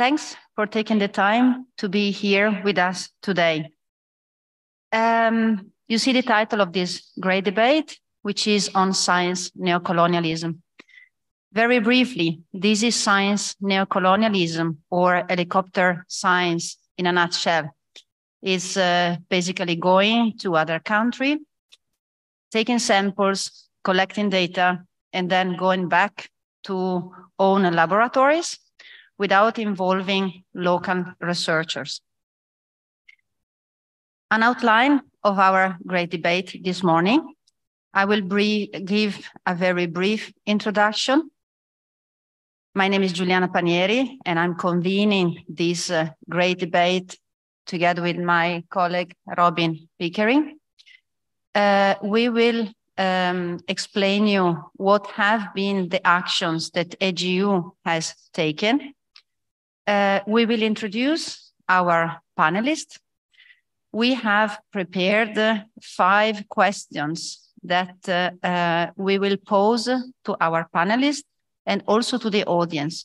Thanks for taking the time to be here with us today. Um, you see the title of this great debate, which is on science neocolonialism. Very briefly, this is science neocolonialism or helicopter science in a nutshell. It's uh, basically going to other country, taking samples, collecting data, and then going back to own laboratories without involving local researchers. An outline of our great debate this morning. I will give a very brief introduction. My name is Giuliana Panieri, and I'm convening this uh, great debate together with my colleague Robin Pickering. Uh, we will um, explain you what have been the actions that EGU has taken. Uh, we will introduce our panelists. We have prepared five questions that uh, uh, we will pose to our panelists and also to the audience,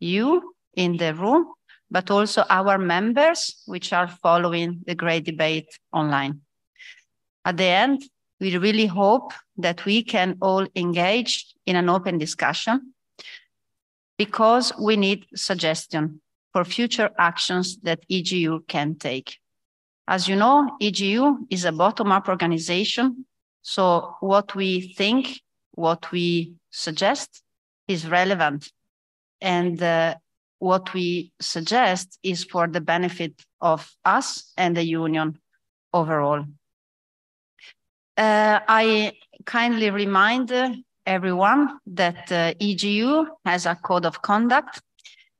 you in the room, but also our members, which are following the great debate online. At the end, we really hope that we can all engage in an open discussion because we need suggestion for future actions that EGU can take. As you know, EGU is a bottom-up organization. So what we think, what we suggest is relevant. And uh, what we suggest is for the benefit of us and the union overall. Uh, I kindly remind everyone that uh, EGU has a code of conduct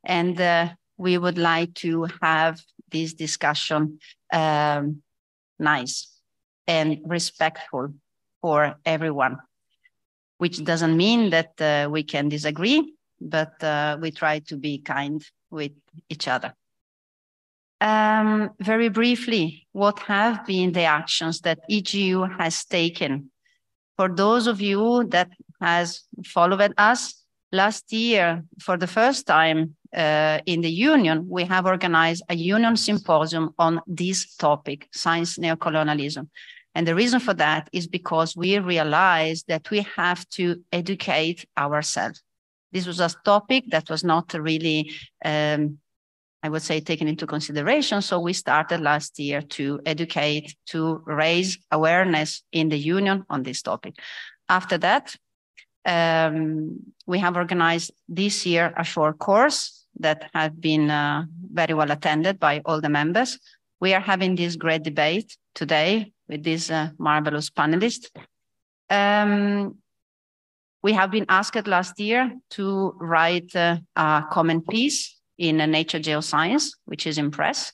and uh, we would like to have this discussion um, nice and respectful for everyone, which doesn't mean that uh, we can disagree, but uh, we try to be kind with each other. Um, very briefly, what have been the actions that EGU has taken? For those of you that has followed us last year, for the first time uh, in the union, we have organized a union symposium on this topic, science neocolonialism. And the reason for that is because we realized that we have to educate ourselves. This was a topic that was not really um, I would say, taken into consideration. So we started last year to educate, to raise awareness in the union on this topic. After that, um, we have organized this year a short course that have been uh, very well attended by all the members. We are having this great debate today with these uh, marvelous panelists. Um, we have been asked last year to write uh, a comment piece in Nature Geoscience, which is in press.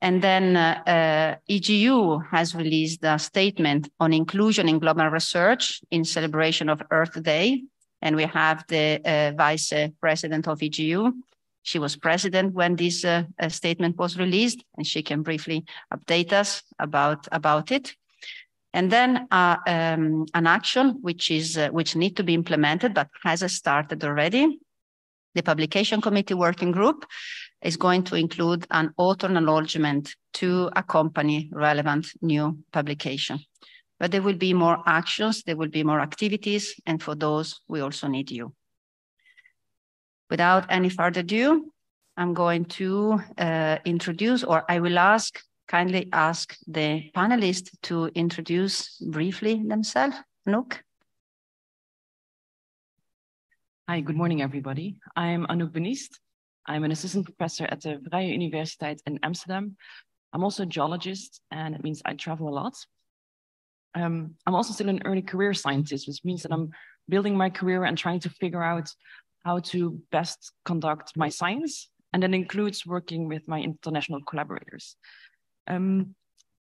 And then uh, uh, EGU has released a statement on inclusion in global research in celebration of Earth Day. And we have the uh, vice president of EGU. She was president when this uh, statement was released, and she can briefly update us about, about it. And then uh, um, an action which is uh, which need to be implemented, but has started already, the publication committee working group is going to include an author acknowledgement to accompany relevant new publication. But there will be more actions, there will be more activities, and for those, we also need you. Without any further ado, I'm going to uh, introduce, or I will ask, kindly ask the panelists to introduce briefly themselves. Anouk? Hi, good morning, everybody. I'm Anouk Beniest. I'm an assistant professor at the Vrije Universiteit in Amsterdam. I'm also a geologist, and it means I travel a lot. Um, I'm also still an early career scientist, which means that I'm building my career and trying to figure out how to best conduct my science, and that includes working with my international collaborators. Um,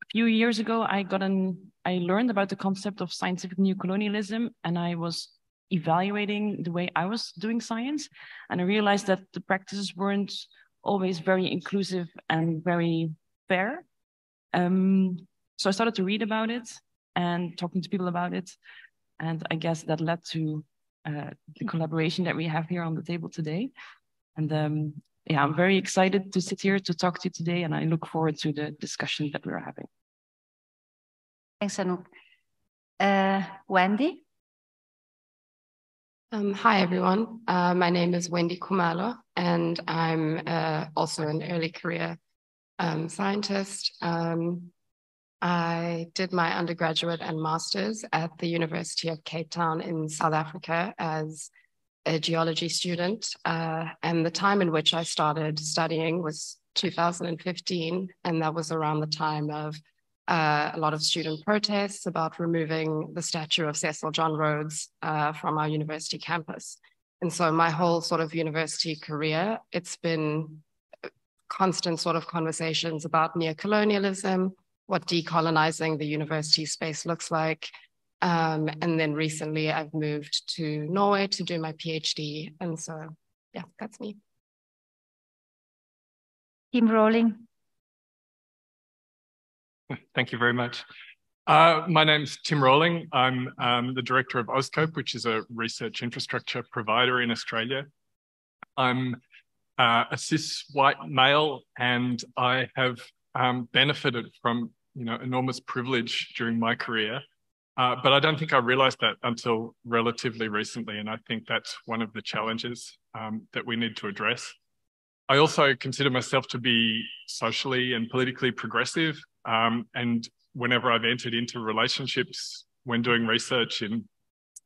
a few years ago, I got an I learned about the concept of scientific new colonialism, and I was evaluating the way I was doing science. And I realized that the practices weren't always very inclusive and very fair. Um, so I started to read about it and talking to people about it. And I guess that led to uh, the collaboration that we have here on the table today. And um, yeah, I'm very excited to sit here to talk to you today, and I look forward to the discussion that we're having. Thanks, Anouk. Uh, Wendy? Um, hi, everyone. Uh, my name is Wendy Kumalo, and I'm uh, also an early career um, scientist. Um, I did my undergraduate and master's at the University of Cape Town in South Africa as a geology student. Uh, and the time in which I started studying was 2015, and that was around the time of uh, a lot of student protests about removing the statue of Cecil John Rhodes uh, from our university campus. And so my whole sort of university career, it's been constant sort of conversations about neocolonialism, what decolonizing the university space looks like. Um, and then recently I've moved to Norway to do my PhD. And so, yeah, that's me. Tim Rawling. Thank you very much. Uh, my name's Tim Rawling. I'm um, the director of AuScope, which is a research infrastructure provider in Australia. I'm uh, a cis white male, and I have um, benefited from you know enormous privilege during my career. Uh, but I don't think I realized that until relatively recently, and I think that's one of the challenges um, that we need to address. I also consider myself to be socially and politically progressive, um, and whenever I've entered into relationships when doing research in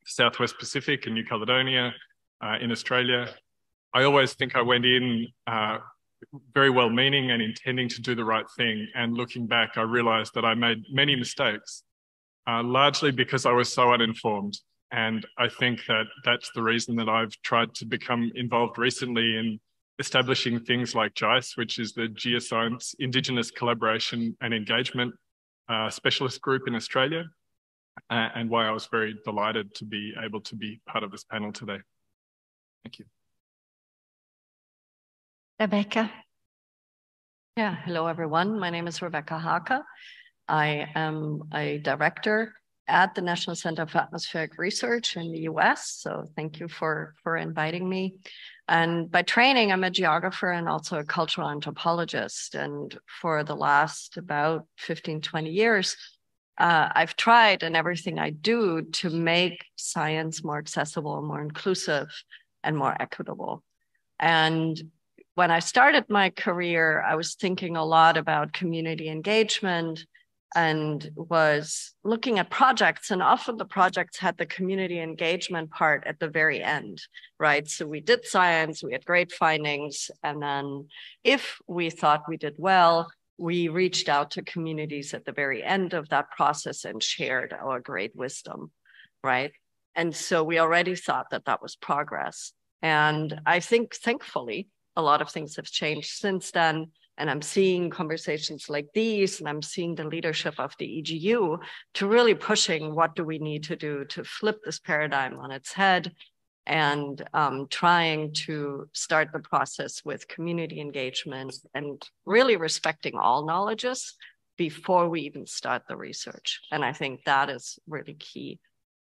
Southwest Pacific and New Caledonia, uh, in Australia, I always think I went in uh, very well meaning and intending to do the right thing. And looking back, I realized that I made many mistakes, uh, largely because I was so uninformed. And I think that that's the reason that I've tried to become involved recently in establishing things like GICE, which is the Geoscience Indigenous Collaboration and Engagement uh, Specialist Group in Australia, uh, and why I was very delighted to be able to be part of this panel today. Thank you. Rebecca. Yeah, hello everyone. My name is Rebecca Haacker. I am a director at the National Center for Atmospheric Research in the US. So thank you for, for inviting me. And by training, I'm a geographer and also a cultural anthropologist. And for the last about 15, 20 years, uh, I've tried in everything I do to make science more accessible, more inclusive, and more equitable. And when I started my career, I was thinking a lot about community engagement and was looking at projects and often the projects had the community engagement part at the very end right? So we did science we had great findings and then if we thought we did well we reached out to communities at the very end of that process and shared our great wisdom right? And so we already thought that that was progress. And i think thankfully a lot of things have changed since then and I'm seeing conversations like these, and I'm seeing the leadership of the EGU to really pushing what do we need to do to flip this paradigm on its head and um, trying to start the process with community engagement and really respecting all knowledges before we even start the research. And I think that is really key.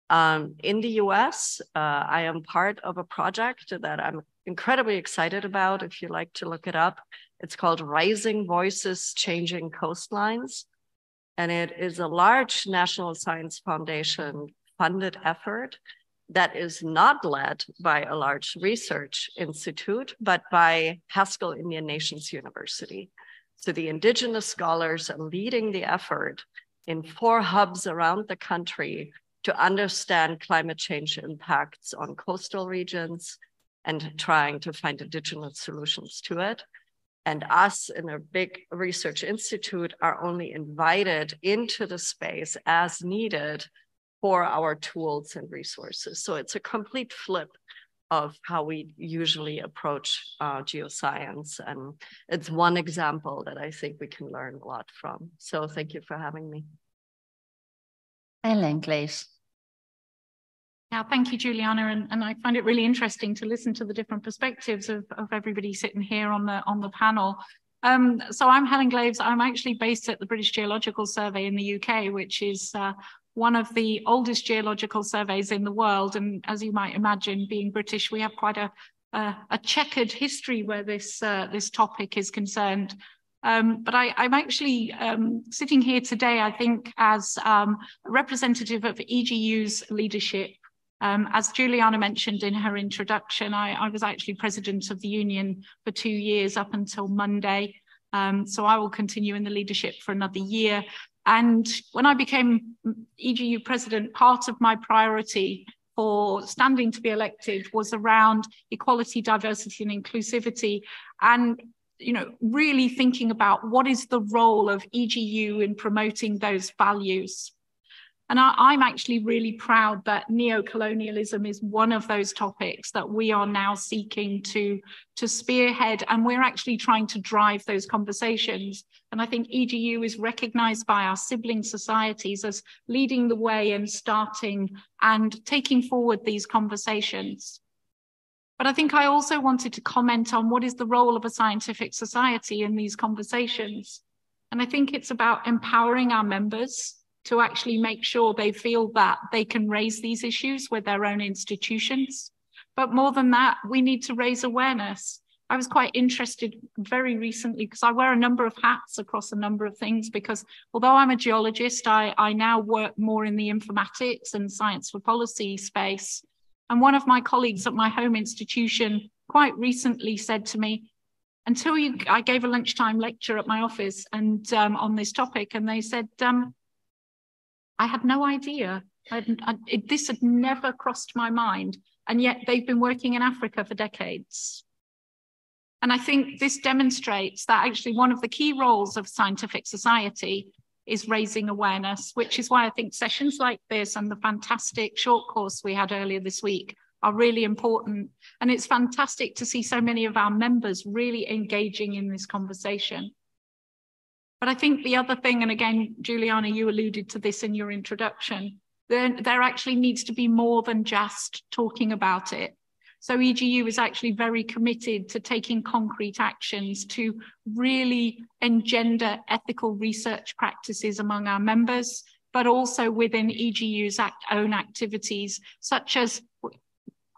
Um, in the US, uh, I am part of a project that I'm incredibly excited about. If you like to look it up, it's called Rising Voices Changing Coastlines. And it is a large National Science Foundation funded effort that is not led by a large research institute, but by Haskell Indian Nations University. So the indigenous scholars are leading the effort in four hubs around the country to understand climate change impacts on coastal regions and trying to find indigenous solutions to it and us in a big research institute are only invited into the space as needed for our tools and resources. So it's a complete flip of how we usually approach uh, geoscience. And it's one example that I think we can learn a lot from. So thank you for having me. Helen Glaves. Yeah, thank you, Giuliana. And, and I find it really interesting to listen to the different perspectives of, of everybody sitting here on the on the panel. Um, so I'm Helen Glaves. I'm actually based at the British Geological Survey in the UK, which is uh, one of the oldest geological surveys in the world. And as you might imagine, being British, we have quite a, uh, a checkered history where this uh, this topic is concerned. Um, but I, am actually um, sitting here today, I think, as um, a representative of EGU's leadership. Um, as Giuliana mentioned in her introduction, I, I, was actually president of the union for two years up until Monday. Um, so I will continue in the leadership for another year. And when I became EGU president, part of my priority for standing to be elected was around equality, diversity, and inclusivity. And you know, really thinking about what is the role of EGU in promoting those values. And I, am actually really proud that neo-colonialism is one of those topics that we are now seeking to, to spearhead, and we're actually trying to drive those conversations. And I think EGU is recognized by our sibling societies as leading the way and starting and taking forward these conversations. But I think I also wanted to comment on what is the role of a scientific society in these conversations. And I think it's about empowering our members to actually make sure they feel that they can raise these issues with their own institutions. But more than that, we need to raise awareness. I was quite interested very recently because I wear a number of hats across a number of things because although I'm a geologist, I, I now work more in the informatics and science for policy space. And one of my colleagues at my home institution quite recently said to me, until you, I gave a lunchtime lecture at my office and um, on this topic, and they said, um, I had no idea. I, I, it, this had never crossed my mind. And yet they've been working in Africa for decades. And I think this demonstrates that actually one of the key roles of scientific society is raising awareness, which is why I think sessions like this and the fantastic short course we had earlier this week are really important. And it's fantastic to see so many of our members really engaging in this conversation. But I think the other thing, and again, Giuliana, you alluded to this in your introduction, there, there actually needs to be more than just talking about it. So EGU is actually very committed to taking concrete actions to really engender ethical research practices among our members, but also within EGU's own activities, such as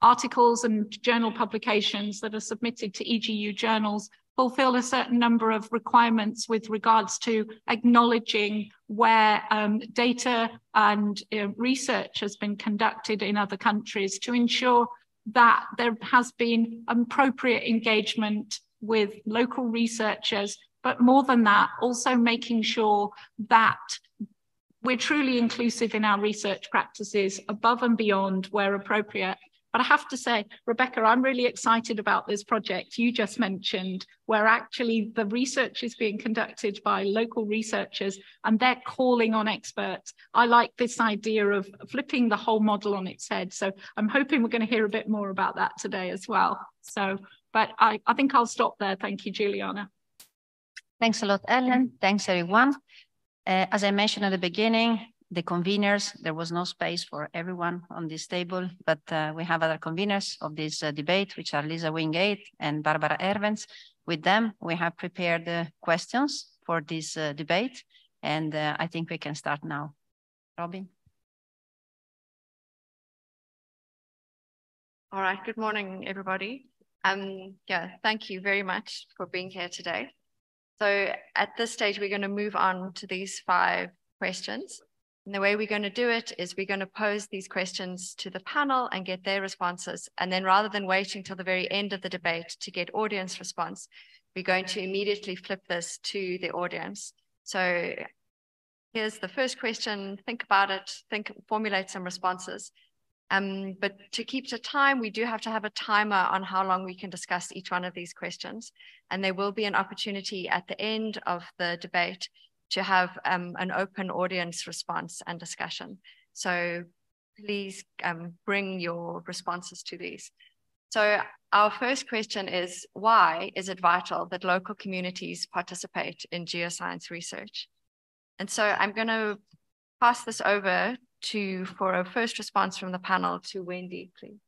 articles and journal publications that are submitted to EGU journals fulfill a certain number of requirements with regards to acknowledging where um, data and uh, research has been conducted in other countries to ensure that there has been appropriate engagement with local researchers, but more than that, also making sure that we're truly inclusive in our research practices above and beyond where appropriate but I have to say, Rebecca, I'm really excited about this project you just mentioned, where actually the research is being conducted by local researchers and they're calling on experts. I like this idea of flipping the whole model on its head. So I'm hoping we're going to hear a bit more about that today as well. So, but I, I think I'll stop there. Thank you, Giuliana. Thanks a lot, Helen. Thanks, everyone. Uh, as I mentioned at the beginning, the conveners, there was no space for everyone on this table, but uh, we have other conveners of this uh, debate, which are Lisa Wingate and Barbara Ervens. With them, we have prepared uh, questions for this uh, debate, and uh, I think we can start now. Robin? All right, good morning, everybody. Um, yeah, thank you very much for being here today. So at this stage, we're going to move on to these five questions. And the way we're going to do it is we're going to pose these questions to the panel and get their responses. And then rather than waiting till the very end of the debate to get audience response, we're going to immediately flip this to the audience. So here's the first question, think about it, think, formulate some responses. Um, but to keep to time, we do have to have a timer on how long we can discuss each one of these questions. And there will be an opportunity at the end of the debate to have um, an open audience response and discussion. So please um, bring your responses to these. So our first question is, why is it vital that local communities participate in geoscience research? And so I'm going to pass this over to, for a first response from the panel to Wendy, please.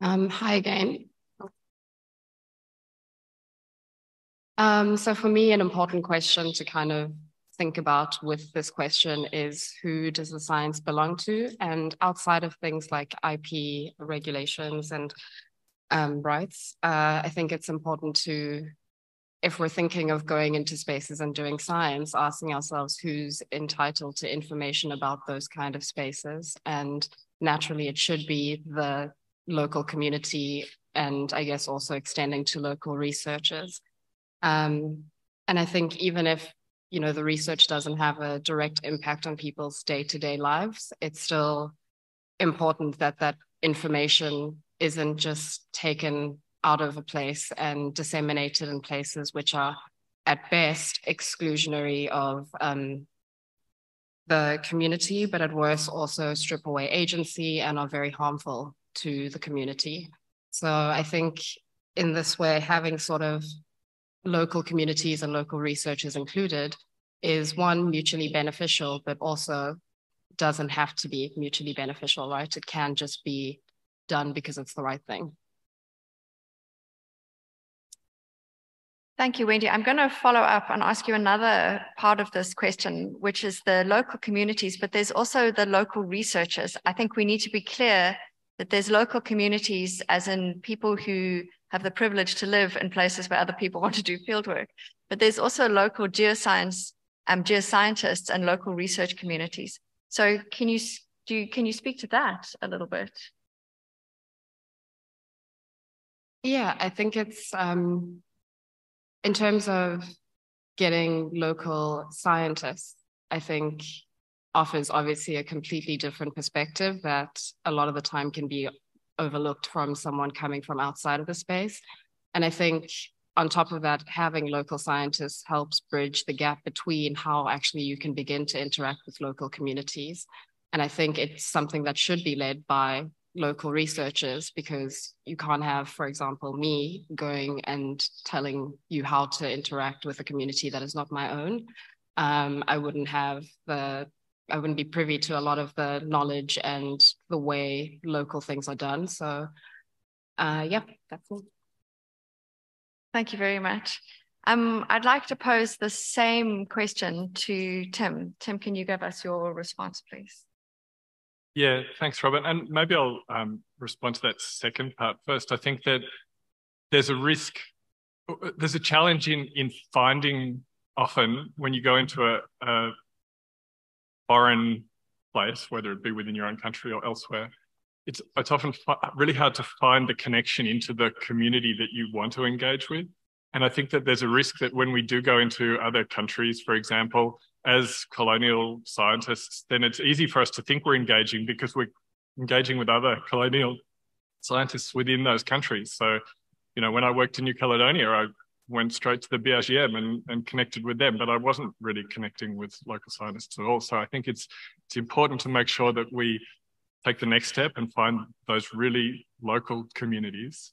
Um, hi again. Um, so for me, an important question to kind of think about with this question is who does the science belong to? And outside of things like IP regulations and um, rights, uh, I think it's important to, if we're thinking of going into spaces and doing science, asking ourselves who's entitled to information about those kind of spaces. And naturally, it should be the local community and I guess also extending to local researchers. Um, and I think even if you know the research doesn't have a direct impact on people's day-to-day lives, it's still important that that information isn't just taken out of a place and disseminated in places which are at best exclusionary of um, the community, but at worst also strip away agency and are very harmful to the community. So I think in this way, having sort of local communities and local researchers included is one mutually beneficial, but also doesn't have to be mutually beneficial, right? It can just be done because it's the right thing. Thank you, Wendy. I'm going to follow up and ask you another part of this question, which is the local communities, but there's also the local researchers. I think we need to be clear that there's local communities, as in people who have the privilege to live in places where other people want to do fieldwork, but there's also local geoscience, um, geoscientists and local research communities. So can you do can you speak to that a little bit? Yeah, I think it's um, in terms of getting local scientists. I think offers obviously a completely different perspective that a lot of the time can be overlooked from someone coming from outside of the space. And I think on top of that, having local scientists helps bridge the gap between how actually you can begin to interact with local communities. And I think it's something that should be led by local researchers because you can't have, for example, me going and telling you how to interact with a community that is not my own. Um, I wouldn't have the I wouldn't be privy to a lot of the knowledge and the way local things are done. So, uh, yeah, that's all. Thank you very much. Um, I'd like to pose the same question to Tim. Tim, can you give us your response, please? Yeah, thanks, Robert. And maybe I'll um, respond to that second part first. I think that there's a risk, there's a challenge in in finding often when you go into a, a foreign place, whether it be within your own country or elsewhere, it's it's often really hard to find the connection into the community that you want to engage with. And I think that there's a risk that when we do go into other countries, for example, as colonial scientists, then it's easy for us to think we're engaging because we're engaging with other colonial scientists within those countries. So, you know, when I worked in New Caledonia, I went straight to the BRGM and, and connected with them, but I wasn't really connecting with local scientists at all. So I think it's it's important to make sure that we take the next step and find those really local communities.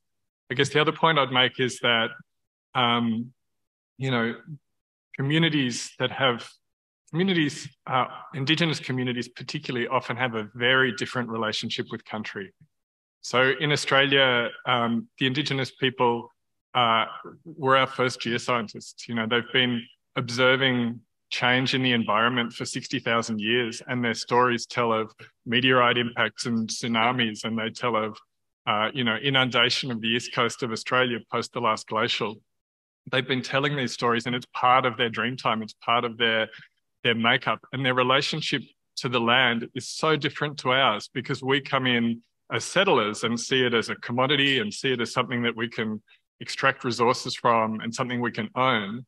I guess the other point I'd make is that um, you know communities that have communities, uh, indigenous communities particularly often have a very different relationship with country. So in Australia, um, the indigenous people uh, were our first geoscientists. You know, they've been observing change in the environment for 60,000 years, and their stories tell of meteorite impacts and tsunamis, and they tell of, uh, you know, inundation of the east coast of Australia post the last glacial. They've been telling these stories, and it's part of their dream time. It's part of their their makeup, and their relationship to the land is so different to ours because we come in as settlers and see it as a commodity and see it as something that we can extract resources from and something we can own.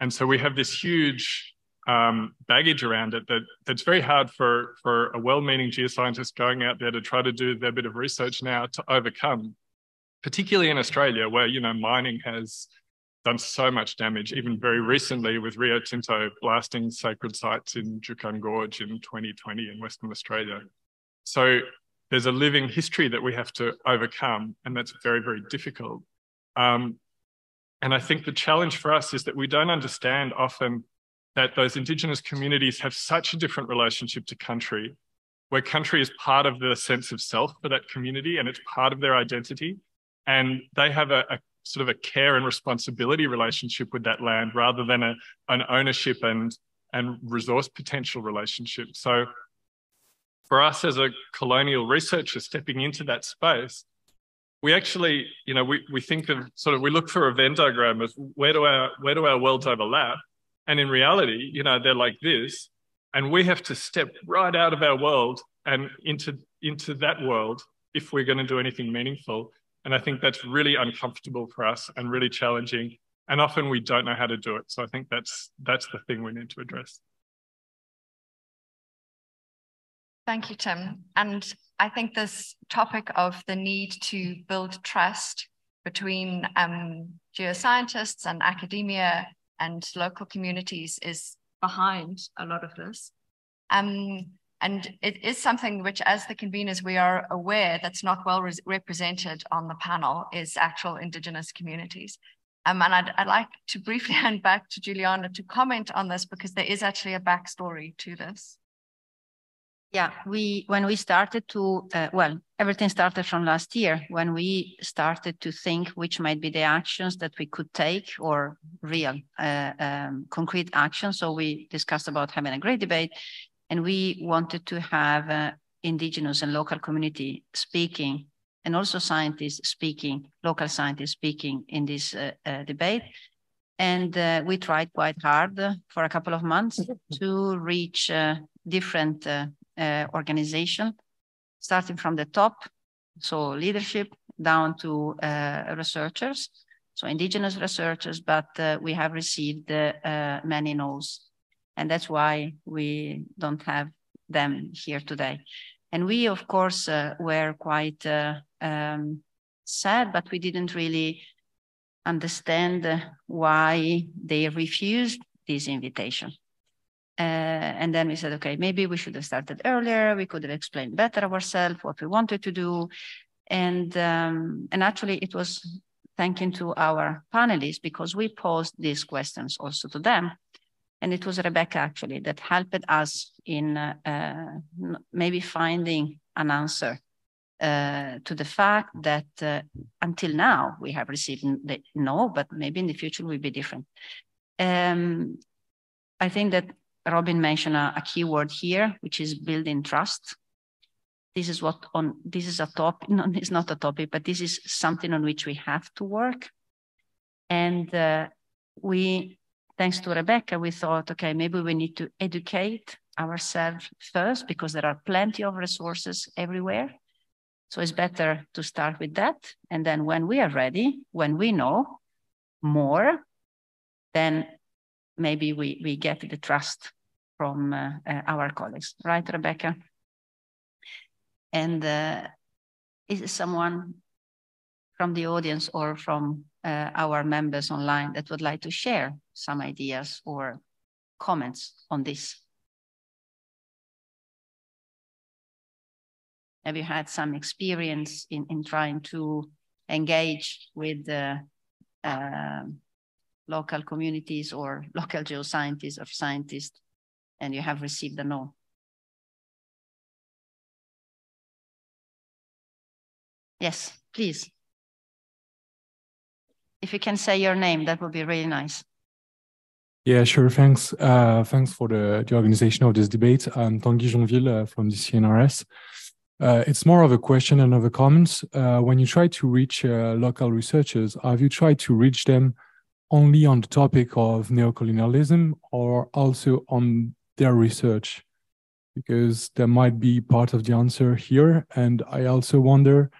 And so we have this huge um, baggage around it that that's very hard for for a well-meaning geoscientist going out there to try to do their bit of research now to overcome, particularly in Australia, where you know mining has done so much damage, even very recently with Rio Tinto blasting sacred sites in Juukan Gorge in 2020 in Western Australia. So there's a living history that we have to overcome, and that's very, very difficult. Um, and I think the challenge for us is that we don't understand often that those Indigenous communities have such a different relationship to country, where country is part of the sense of self for that community and it's part of their identity. And they have a, a sort of a care and responsibility relationship with that land rather than a, an ownership and and resource potential relationship. So for us as a colonial researcher stepping into that space, we actually, you know, we, we think of sort of, we look for a Venn diagram as where do our, where do our worlds overlap? And in reality, you know, they're like this. And we have to step right out of our world and into, into that world if we're going to do anything meaningful. And I think that's really uncomfortable for us and really challenging. And often we don't know how to do it. So I think that's that's the thing we need to address. Thank you, Tim. And I think this topic of the need to build trust between um, geoscientists and academia and local communities is behind a lot of this. Um, and it is something which, as the conveners, we are aware that's not well re represented on the panel is actual Indigenous communities. Um, and I'd, I'd like to briefly hand back to Giuliana to comment on this because there is actually a backstory to this. Yeah, we when we started to uh, well, everything started from last year when we started to think which might be the actions that we could take or real uh, um, concrete actions. So we discussed about having a great debate, and we wanted to have uh, indigenous and local community speaking, and also scientists speaking, local scientists speaking in this uh, uh, debate. And uh, we tried quite hard for a couple of months to reach different uh, organization, starting from the top, so leadership, down to uh, researchers, so indigenous researchers, but uh, we have received many no's. And that's why we don't have them here today. And we, of course, were quite um, sad, but we didn't really understand why they refused this invitation. Uh, and then we said, okay, maybe we should have started earlier. We could have explained better ourselves what we wanted to do. And, um, and actually it was thanking to our panelists because we posed these questions also to them. And it was Rebecca actually that helped us in uh, maybe finding an answer uh, to the fact that uh, until now we have received no, but maybe in the future will be different. Um, I think that Robin mentioned a, a key word here, which is building trust. This is what on this is a topic. No, it's not a topic, but this is something on which we have to work. And uh, we, thanks to Rebecca, we thought, okay, maybe we need to educate ourselves first because there are plenty of resources everywhere. So it's better to start with that. And then when we are ready, when we know more, then maybe we, we get the trust from uh, uh, our colleagues, right, Rebecca? And uh, is someone from the audience or from our members online that would like to share some ideas or comments on this? Have you had some experience in, in trying to engage with the uh, local communities or local geoscientists or scientists and you have received a no. Yes, please. If you can say your name, that would be really nice. Yeah, sure. Thanks. Uh, thanks for the, the organization of this debate. I'm Tanguy Jonville uh, from the CNRS. Uh, it's more of a question and of a comment. Uh, when you try to reach uh, local researchers, have you tried to reach them only on the topic of neocolonialism or also on their research because that might be part of the answer here. And I also wonder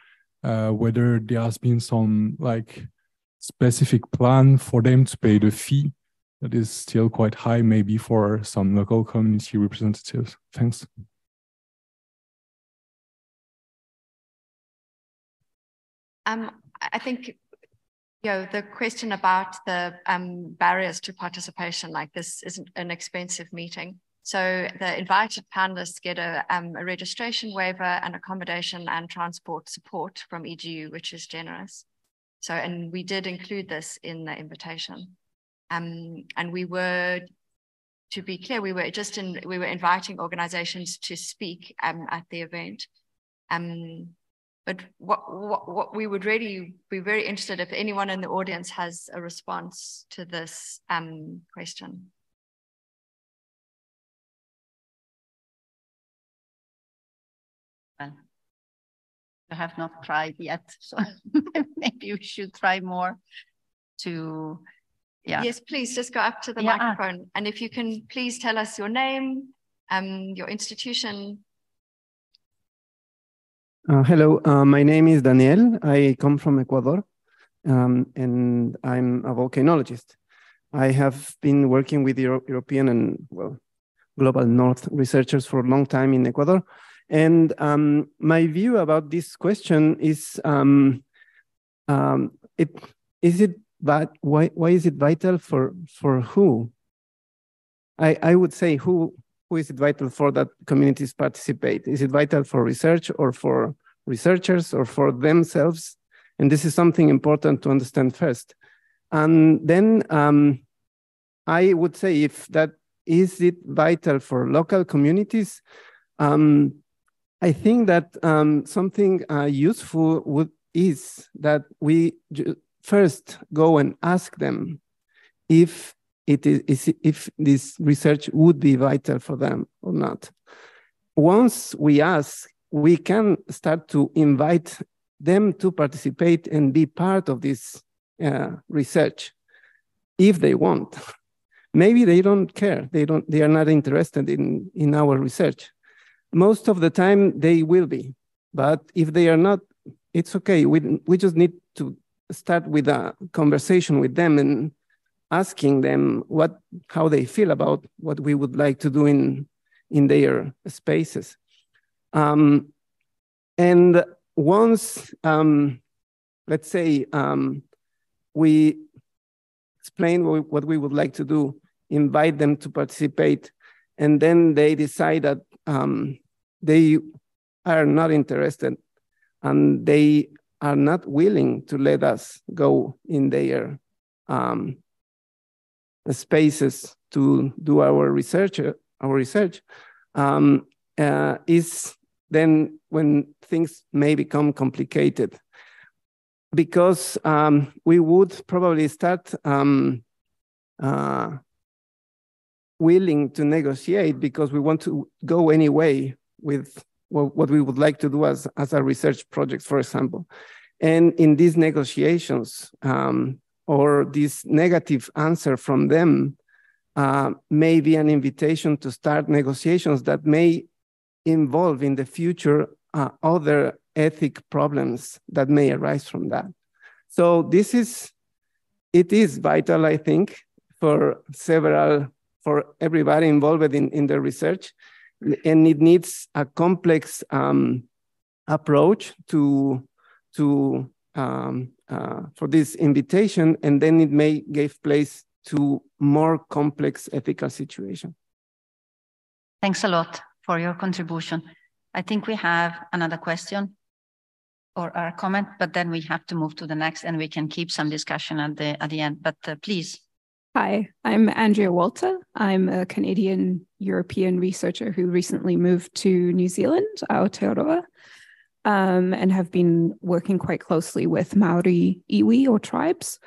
uh, whether there has been some like specific plan for them to pay the fee that is still quite high, maybe for some local community representatives. Thanks. Um, I think you know the question about the um, barriers to participation, like this isn't an expensive meeting. So the invited panelists get a, um, a registration waiver and accommodation and transport support from EGU, which is generous. So, and we did include this in the invitation. Um, and we were, to be clear, we were just in, we were inviting organizations to speak um, at the event. Um, but what, what, what we would really be very interested if anyone in the audience has a response to this um, question. Well, I have not tried yet, so maybe we should try more to, yeah. Yes, please just go up to the Yeah. microphone. And if you can please tell us your name, um, your institution. Uh, hello, uh, my name is Daniel. I come from Ecuador um, and I'm a volcanologist. I have been working with Euro European and well, global North researchers for a long time in Ecuador. And um, my view about this question is, um, um, it, is it, but why, why is it vital for, for who? I, I would say who, who is it vital for that communities participate? Is it vital for research or for researchers or for themselves? And this is something important to understand first. And then um, I would say if that is it vital for local communities, um, I think that um, something uh, useful would is that we first go and ask them if it is if this research would be vital for them or not. Once we ask, we can start to invite them to participate and be part of this uh, research if they want. Maybe they don't care. They don't. They are not interested in in our research. Most of the time, they will be. But if they are not, it's okay. We we just need to start with a conversation with them and asking them what how they feel about what we would like to do in in their spaces. Um, and once, um, let's say, um, we explain what we would like to do, invite them to participate, and then they decide that um, they are not interested and they are not willing to let us go in their um, spaces to do our research, our research, um, uh, is then when things may become complicated. Because um, we would probably start um, uh, willing to negotiate because we want to go anyway with what we would like to do as, as a research project, for example. And in these negotiations um, or this negative answer from them uh, may be an invitation to start negotiations that may involve in the future uh, other ethic problems that may arise from that. So this is, it is vital, I think, for several, for everybody involved in, in the research, and it needs a complex um, approach to, to um, uh, for this invitation, and then it may give place to more complex ethical situation. Thanks a lot for your contribution. I think we have another question or a comment, but then we have to move to the next and we can keep some discussion at the, at the end, but uh, please. Hi, I'm Andrea Walter. I'm a Canadian European researcher who recently moved to New Zealand, Aotearoa, um, and have been working quite closely with Maori iwi or tribes.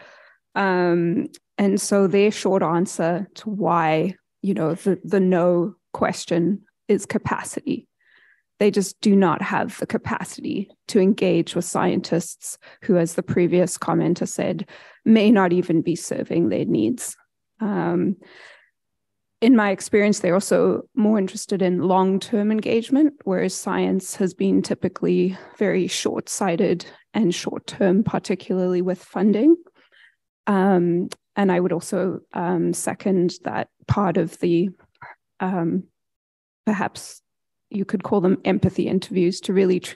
Um, and so their short answer to why, you know, the, the no question is capacity. They just do not have the capacity to engage with scientists who, as the previous commenter said, may not even be serving their needs. Um, in my experience, they're also more interested in long term engagement, whereas science has been typically very short sighted and short term, particularly with funding. Um, and I would also um, second that part of the um, perhaps you could call them empathy interviews to really tr-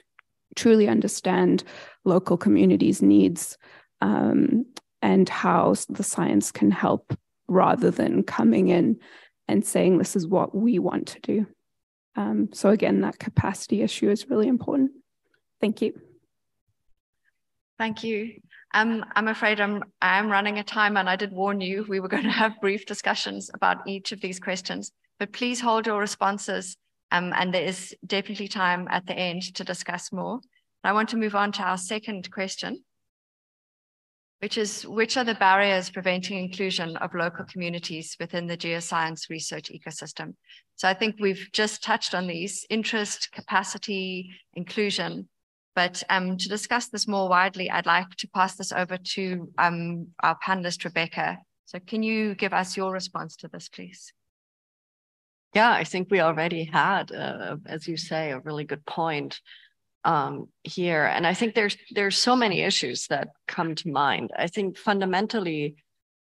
truly understand local communities' needs um, and how the science can help rather than coming in and saying this is what we want to do. Um, so again, that capacity issue is really important. Thank you. Thank you. Um, I'm afraid I'm I'm running a time, and I did warn you we were going to have brief discussions about each of these questions. But please hold your responses, um, and there is definitely time at the end to discuss more. I want to move on to our second question. Which is which are the barriers preventing inclusion of local communities within the geoscience research ecosystem? So I think we've just touched on these interest, capacity, inclusion. But um, to discuss this more widely, I'd like to pass this over to um, our panelist, Rebecca. So can you give us your response to this, please? Yeah, I think we already had, uh, as you say, a really good point um, here. And I think there's there's so many issues that come to mind. I think fundamentally,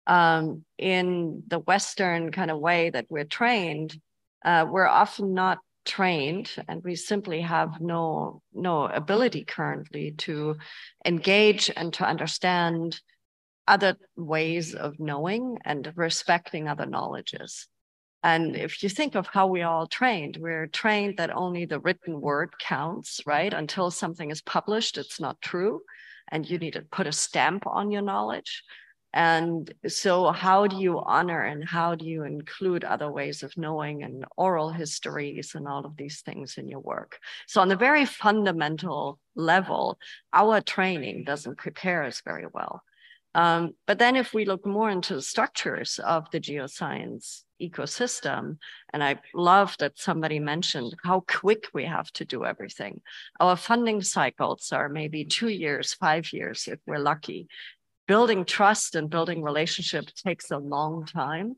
um, in the Western kind of way that we're trained, uh, we're often not trained, and we simply have no no ability currently to engage and to understand other ways of knowing and respecting other knowledges. And if you think of how we all trained, we're trained that only the written word counts, right? Until something is published, it's not true. And you need to put a stamp on your knowledge. And so, how do you honor and how do you include other ways of knowing and oral histories and all of these things in your work? So, on the very fundamental level, our training doesn't prepare us very well. Um, but then, if we look more into the structures of the geoscience ecosystem. And I love that somebody mentioned how quick we have to do everything. Our funding cycles are maybe two years, five years, if we're lucky. Building trust and building relationships takes a long time.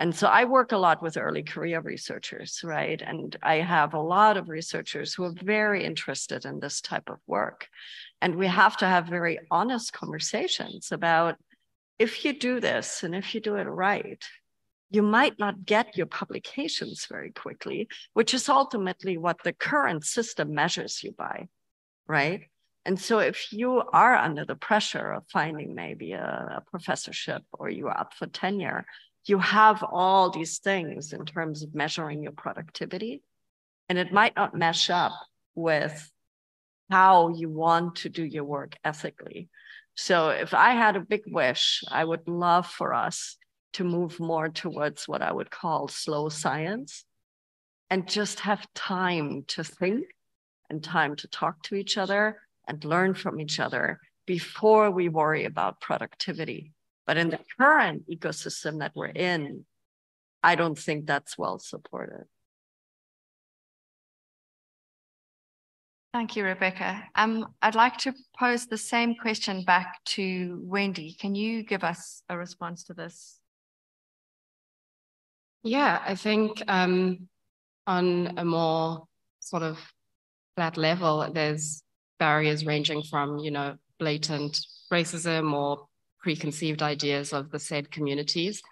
And so I work a lot with early career researchers, right? And I have a lot of researchers who are very interested in this type of work. And we have to have very honest conversations about if you do this and if you do it right, you might not get your publications very quickly, which is ultimately what the current system measures you by, right? And so if you are under the pressure of finding maybe a, a professorship or you are up for tenure, you have all these things in terms of measuring your productivity. And it might not mesh up with how you want to do your work ethically. So if I had a big wish, I would love for us to move more towards what I would call slow science and just have time to think and time to talk to each other and learn from each other before we worry about productivity. But in the current ecosystem that we're in, I don't think that's well supported. Thank you, Rebecca. Um, I'd like to pose the same question back to Wendy. Can you give us a response to this? Yeah, I think um, on a more sort of flat level, there's barriers ranging from, you know, blatant racism or preconceived ideas of the said communities,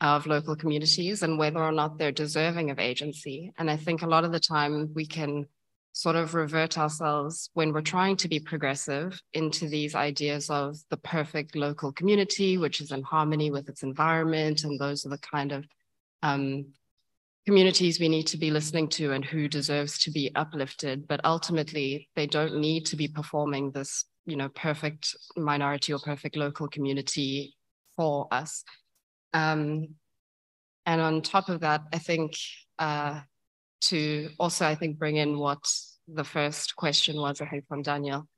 of local communities, and whether or not they're deserving of agency. And I think a lot of the time we can sort of revert ourselves when we're trying to be progressive into these ideas of the perfect local community, which is in harmony with its environment. And those are the kind of um, communities we need to be listening to and who deserves to be uplifted. But ultimately, they don't need to be performing this, you know, perfect minority or perfect local community for us. Um, and on top of that, I think uh, to also, I think, bring in what the first question was, I think, from Daniel,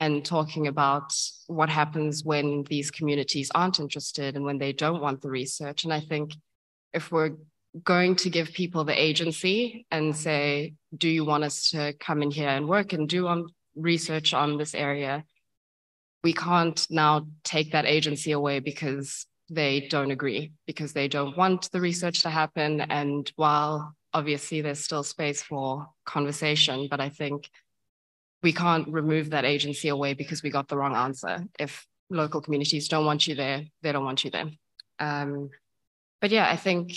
and talking about what happens when these communities aren't interested and when they don't want the research. And I think if we're going to give people the agency and say, do you want us to come in here and work and do on research on this area? We can't now take that agency away because they don't agree, because they don't want the research to happen. And while obviously there's still space for conversation, but I think we can't remove that agency away because we got the wrong answer. If local communities don't want you there, they don't want you there. Um, but yeah, I think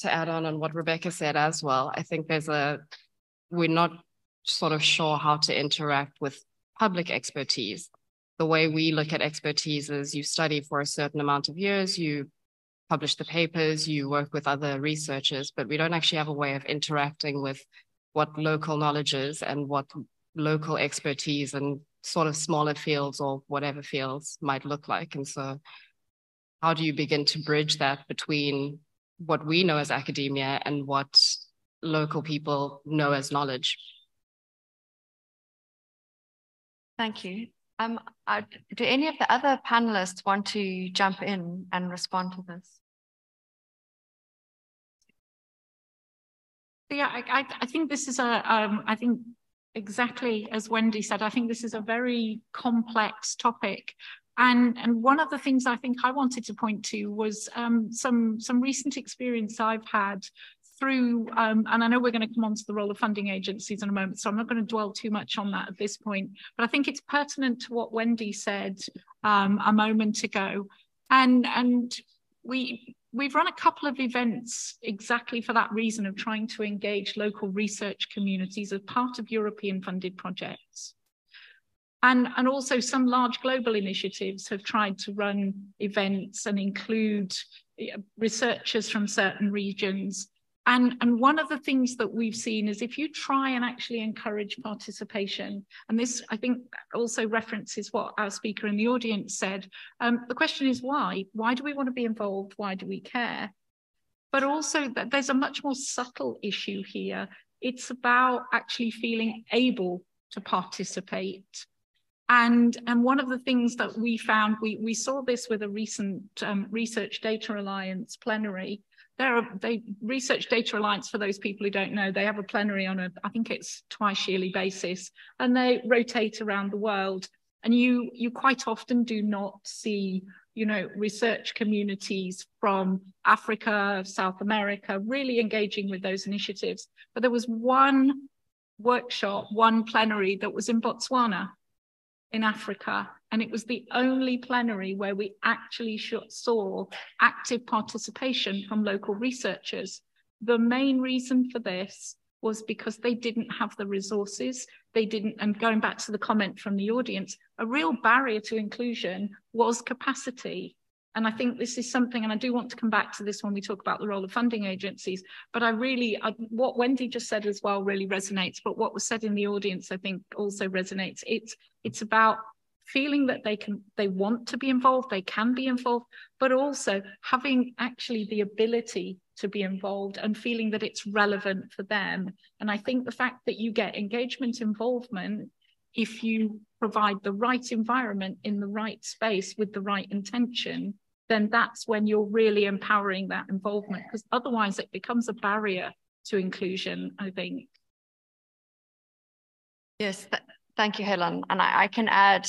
to add on on what Rebecca said as well, I think there's a, we're not sort of sure how to interact with public expertise. The way we look at expertise is you study for a certain amount of years, you publish the papers, you work with other researchers, but we don't actually have a way of interacting with what local knowledge is and what local expertise and sort of smaller fields or whatever fields might look like. And so how do you begin to bridge that between what we know as academia and what local people know as knowledge? Thank you. Um, uh, do any of the other panelists want to jump in and respond to this? Yeah, I, I, I think this is a, um, I think exactly as Wendy said, I think this is a very complex topic. And, and one of the things I think I wanted to point to was um, some, some recent experience I've had through, um, and I know we're going to come on to the role of funding agencies in a moment, so I'm not going to dwell too much on that at this point, but I think it's pertinent to what Wendy said um, a moment ago. And, and we, we've run a couple of events exactly for that reason of trying to engage local research communities as part of European funded projects. And, and also some large global initiatives have tried to run events and include researchers from certain regions. And, and one of the things that we've seen is if you try and actually encourage participation, and this I think also references what our speaker in the audience said, um, the question is why? Why do we want to be involved? Why do we care? But also that there's a much more subtle issue here. It's about actually feeling able to participate and, and one of the things that we found, we, we saw this with a recent um, Research Data Alliance plenary. There are, they Research Data Alliance, for those people who don't know, they have a plenary on a, I think it's twice yearly basis, and they rotate around the world. And you, you quite often do not see, you know, research communities from Africa, South America, really engaging with those initiatives. But there was one workshop, one plenary that was in Botswana in Africa. And it was the only plenary where we actually saw active participation from local researchers. The main reason for this was because they didn't have the resources. They didn't, and going back to the comment from the audience, a real barrier to inclusion was capacity. And I think this is something, and I do want to come back to this when we talk about the role of funding agencies, but I really, I, what Wendy just said as well really resonates, but what was said in the audience, I think also resonates. It's, it's about feeling that they can, they want to be involved, they can be involved, but also having actually the ability to be involved and feeling that it's relevant for them. And I think the fact that you get engagement involvement if you provide the right environment in the right space with the right intention, then that's when you're really empowering that involvement because otherwise it becomes a barrier to inclusion, I think. Yes, th thank you, Helen. And I, I can add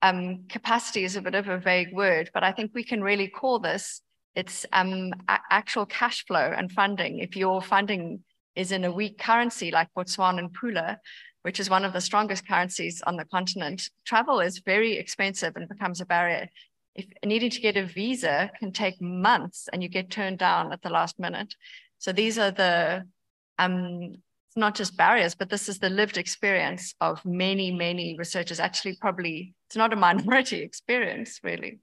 um, capacity is a bit of a vague word, but I think we can really call this it's um, actual cash flow and funding. If your funding is in a weak currency like Botswanan Pula, which is one of the strongest currencies on the continent, travel is very expensive and becomes a barrier. If needing to get a visa can take months and you get turned down at the last minute. So these are the um, not just barriers, but this is the lived experience of many, many researchers. Actually, probably it's not a minority experience, really.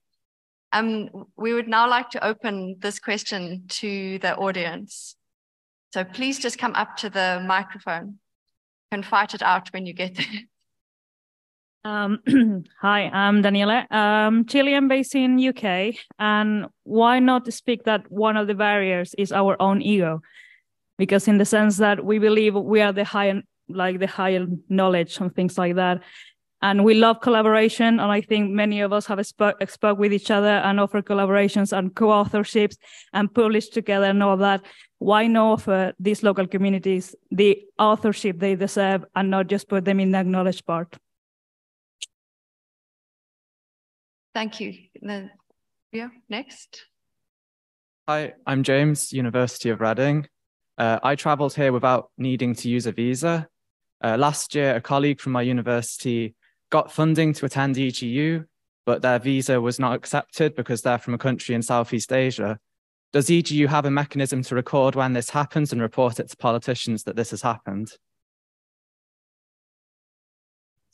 Um, we would now like to open this question to the audience. So please just come up to the microphone and fight it out when you get there. Um, hi, I'm Daniela. Um, Chilean based in UK, and why not speak that one of the barriers is our own ego, because in the sense that we believe we are the higher, like the higher knowledge and things like that, and we love collaboration and i think many of us have spoke, spoke with each other and offer collaborations and co-authorships and publish together and all that. Why not offer these local communities the authorship they deserve and not just put them in the acknowledged part thank you then yeah next hi i'm james university of reading uh, i traveled here without needing to use a visa uh, last year, a colleague from my university got funding to attend EGU, but their visa was not accepted because they're from a country in Southeast Asia. Does EGU have a mechanism to record when this happens and report it to politicians that this has happened?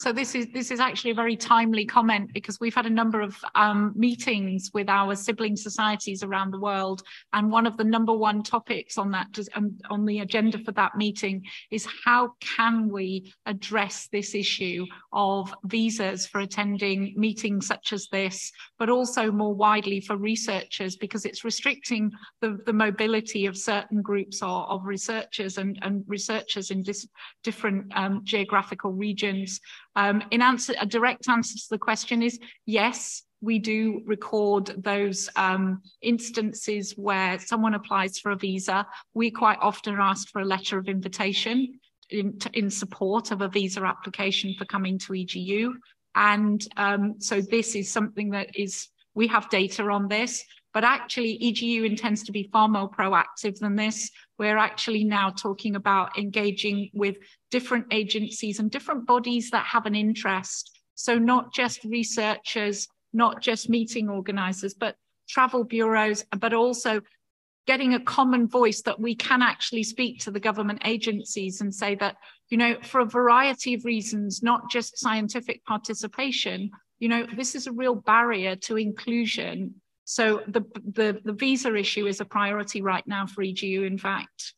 So this is this is actually a very timely comment because we've had a number of um, meetings with our sibling societies around the world, and one of the number one topics on that um, on the agenda for that meeting is how can we address this issue of visas for attending meetings such as this, but also more widely for researchers because it's restricting the, the mobility of certain groups or, of researchers and, and researchers in dis, different um, geographical regions Um, in answer, a direct answer to the question is yes, we do record those um, instances where someone applies for a visa. We quite often ask for a letter of invitation in, in support of a visa application for coming to EGU. And um, so this is something that is, we have data on this, but actually EGU intends to be far more proactive than this. We're actually now talking about engaging with different agencies and different bodies that have an interest. So not just researchers, not just meeting organizers, but travel bureaus, but also getting a common voice that we can actually speak to the government agencies and say that, you know, for a variety of reasons, not just scientific participation, you know, this is a real barrier to inclusion. So the, the, the visa issue is a priority right now for EGU, in fact.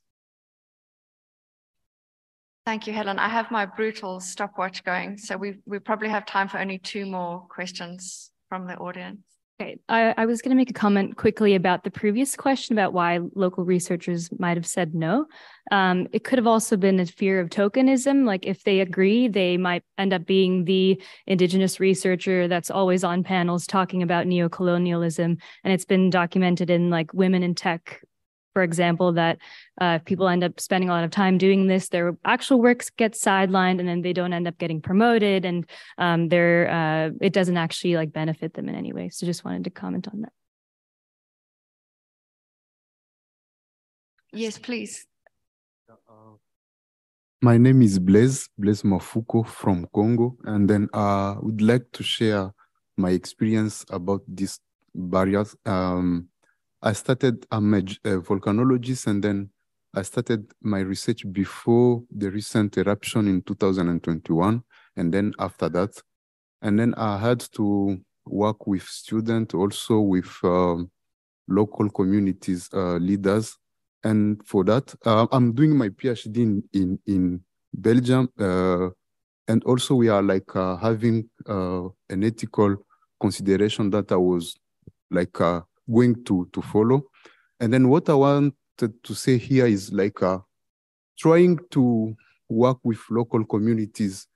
Thank you, Helen. I have my brutal stopwatch going, so we we probably have time for only two more questions from the audience. Okay, I, I was going to make a comment quickly about the previous question about why local researchers might have said no. Um, it could have also been a fear of tokenism. Like if they agree, they might end up being the indigenous researcher that's always on panels talking about neocolonialism. And it's been documented in like women in tech for example, that uh, people end up spending a lot of time doing this, their actual works get sidelined, and then they don't end up getting promoted, and um, they're uh, it doesn't actually like benefit them in any way. So just wanted to comment on that. Yes, please. My name is Blaise, Blaise Mafuko from Congo, and then I uh, would like to share my experience about these barriers. Um, I started, I'm a, a volcanologist, and then I started my research before the recent eruption in 2021, and then after that. And then I had to work with students, also with um, local communities uh, leaders. And for that, uh, I'm doing my PhD in, in, in Belgium. Uh, and also we are like uh, having uh, an ethical consideration that I was like uh, going to, to follow. And then what I wanted to say here is like uh, trying to work with local communities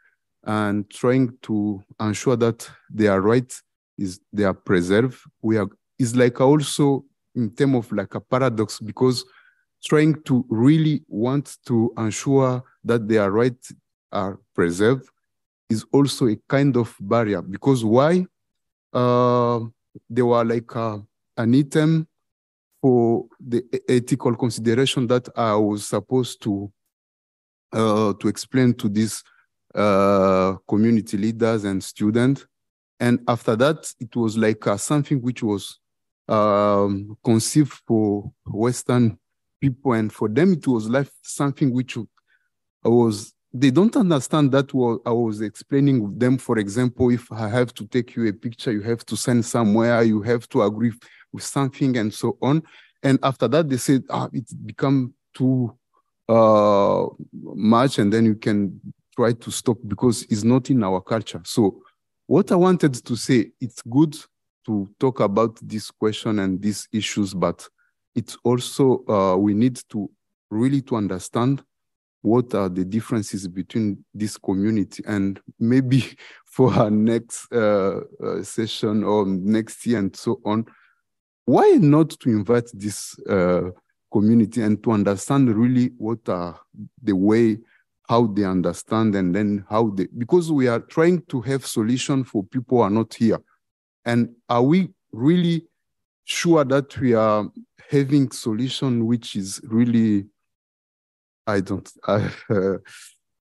and trying to ensure that their rights is they are preserved. We are is like also in terms of like a paradox because trying to really want to ensure that their rights are preserved is also a kind of barrier because why uh, they were like uh, an item for the ethical consideration that I was supposed to uh, to explain to these uh, community leaders and students. And after that, it was like uh, something which was um, conceived for Western people, and for them it was like something which I was they don't understand that what I was explaining them. For example, if I have to take you a picture, you have to send somewhere, you have to agree with something and so on. And after that, they said, ah, it's become too uh, much, and then you can try to stop because it's not in our culture. So what I wanted to say, it's good to talk about this question and these issues, but it's also uh, we need to really to understand what are the differences between this community and maybe for our next uh, uh, session or next year and so on why not to invite this uh, community and to understand really what are the way how they understand and then how they because we are trying to have solution for people who are not here. And are we really sure that we are having solution which is really i don't uh,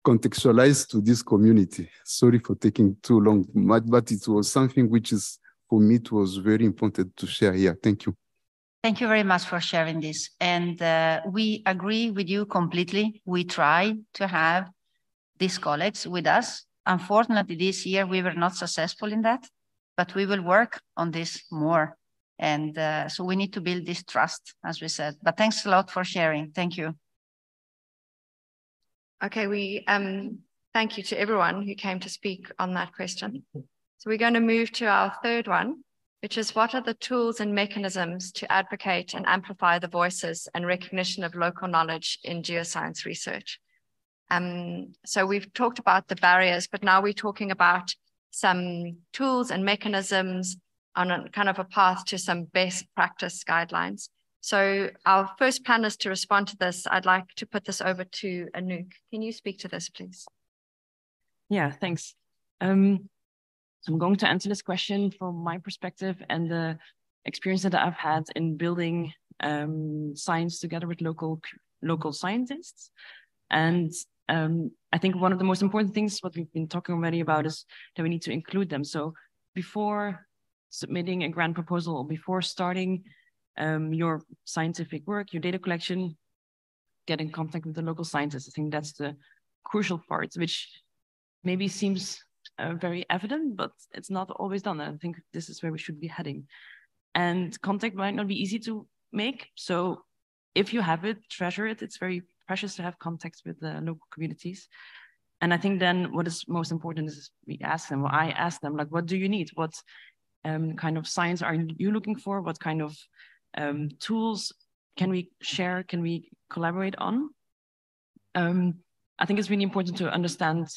contextualize to this community? Sorry for taking too long but it was something which is for me it was very important to share here. Thank you. Thank you very much for sharing this. And uh, we agree with you completely. We try to have these colleagues with us. Unfortunately, this year we were not successful in that, but we will work on this more. And uh, so we need to build this trust, as we said. But thanks a lot for sharing. Thank you. Okay, we um, thank you to everyone who came to speak on that question. So we're going to move to our third one, which is what are the tools and mechanisms to advocate and amplify the voices and recognition of local knowledge in geoscience research? Um, so we've talked about the barriers, but now we're talking about some tools and mechanisms on a kind of a path to some best practice guidelines. So our first panelist to respond to this, I'd like to put this over to Anouk. Can you speak to this, please? Yeah, thanks. Um, so I'm going to answer this question from my perspective and the experience that I've had in building um, science together with local local scientists. And um, I think one of the most important things, what we've been talking already about, is that we need to include them. So before submitting a grant proposal, or before starting um, your scientific work, your data collection, get in contact with the local scientists. I think that's the crucial part, which maybe seems uh, very evident, but it's not always done. And I think this is where we should be heading. And contact might not be easy to make. So if you have it, treasure it. It's very precious to have contacts with the local communities. And I think then what is most important is we ask them, well, I ask them, like, what do you need? What um, kind of science are you looking for? What kind of um, tools can we share? Can we collaborate on? Um, I think it's really important to understand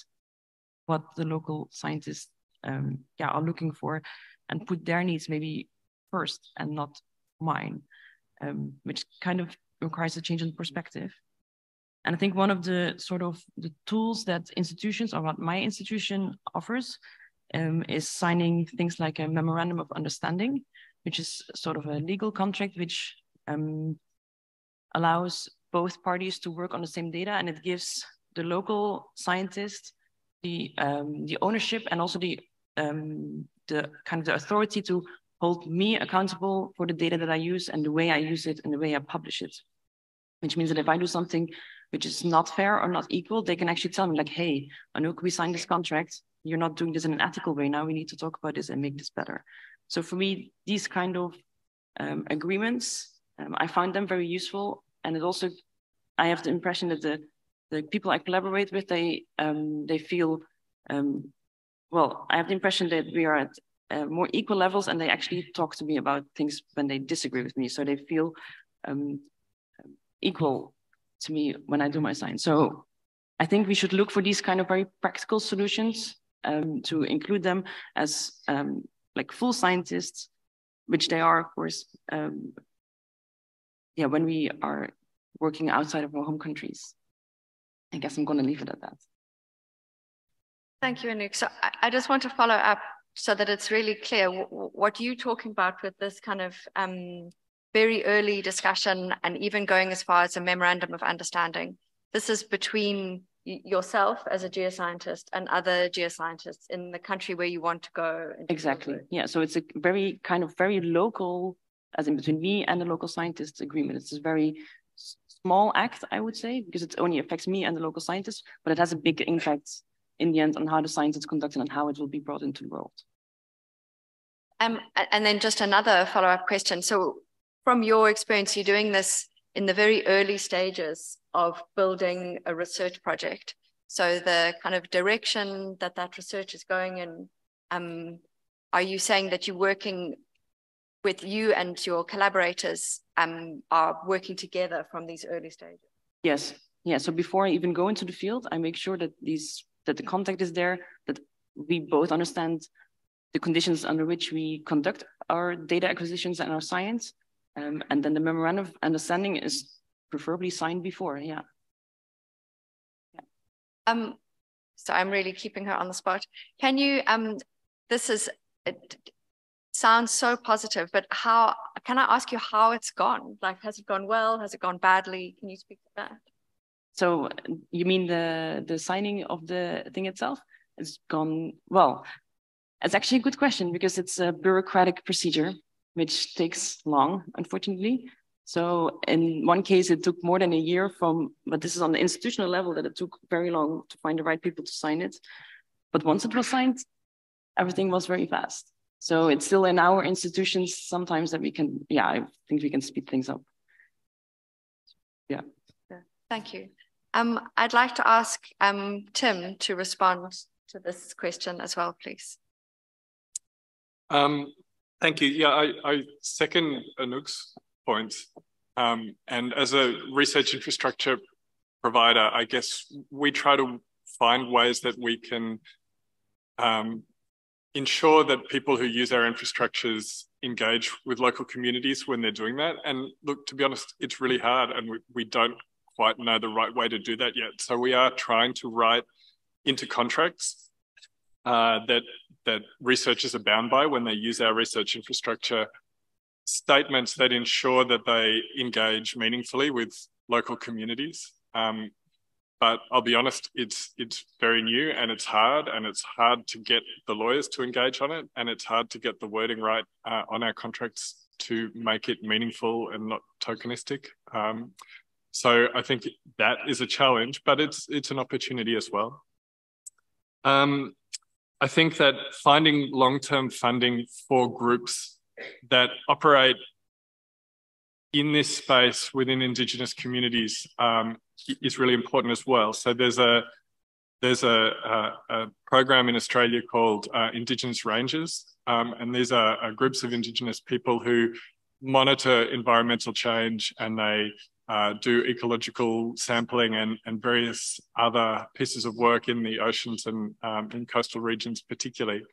what the local scientists um, yeah, are looking for and put their needs maybe first and not mine, um, which kind of requires a change in perspective. And I think one of the sort of the tools that institutions or what my institution offers um, is signing things like a memorandum of understanding, which is sort of a legal contract which um, allows both parties to work on the same data and it gives the local scientist the um, the ownership and also the um, the kind of the authority to hold me accountable for the data that I use and the way I use it and the way I publish it. Which means that if I do something which is not fair or not equal, they can actually tell me like, hey, Anouk, we signed this contract. You're not doing this in an ethical way. Now we need to talk about this and make this better. So for me, these kind of um, agreements, um, I find them very useful. And it also, I have the impression that the, the people I collaborate with, they, um, they feel, um, well, I have the impression that we are at uh, more equal levels and they actually talk to me about things when they disagree with me. So they feel um, equal to me when I do my science. So I think we should look for these kind of very practical solutions um, to include them as um, like full scientists, which they are, of course, um, yeah, when we are working outside of our home countries. I guess I'm going to leave it at that. Thank you, Anouk. So I, I just want to follow up so that it's really clear what you're talking about with this kind of um, very early discussion and even going as far as a memorandum of understanding. This is between yourself as a geoscientist and other geoscientists in the country where you want to go. Exactly. Yeah. So it's a very kind of very local, as in between me and the local scientists agreement. It's a very small act, I would say, because it only affects me and the local scientists, but it has a big impact in the end on how the science is conducted and how it will be brought into the world. Um, and then just another follow-up question. So from your experience, you're doing this in the very early stages of building a research project. So the kind of direction that that research is going in, um, are you saying that you're working with you and your collaborators um, are working together from these early stages? Yes. Yeah. So before I even go into the field, I make sure that these that the contact is there, that we both understand the conditions under which we conduct our data acquisitions and our science. Um, and then the memorandum of understanding is preferably signed before, yeah. yeah. Um, so I'm really keeping her on the spot. Can you, um, this is, it sounds so positive, but how, can I ask you how it's gone? Like, has it gone well? Has it gone badly? Can you speak to that? So you mean the the signing of the thing itself? It's gone well. It's actually a good question because it's a bureaucratic procedure which takes long, unfortunately. So in one case, it took more than a year from, but this is on the institutional level that it took very long to find the right people to sign it. But once it was signed, everything was very fast. So it's still in our institutions sometimes that we can, yeah, I think we can speed things up. Yeah. Thank you. Um, I'd like to ask um, Tim to respond to this question as well, please. Um, thank you. Yeah, I, I second Anouk's points. Um, and as a research infrastructure provider, I guess we try to find ways that we can um, ensure that people who use our infrastructures engage with local communities when they're doing that. And look, to be honest, it's really hard and we, we don't quite know the right way to do that yet. So we are trying to write into contracts uh, that that researchers are bound by when they use our research infrastructure statements that ensure that they engage meaningfully with local communities. Um, but I'll be honest, it's it's very new and it's hard, and it's hard to get the lawyers to engage on it, and it's hard to get the wording right uh, on our contracts to make it meaningful and not tokenistic. Um, so I think that is a challenge, but it's it's an opportunity as well. Um, I think that finding long-term funding for groups that operate in this space within Indigenous communities um, is really important as well. So there's a there's a, a, a program in Australia called uh, Indigenous Rangers, um, and these are, are, groups of Indigenous people who monitor environmental change and they uh, do ecological sampling and, and various other pieces of work in the oceans and um, in coastal regions particularly.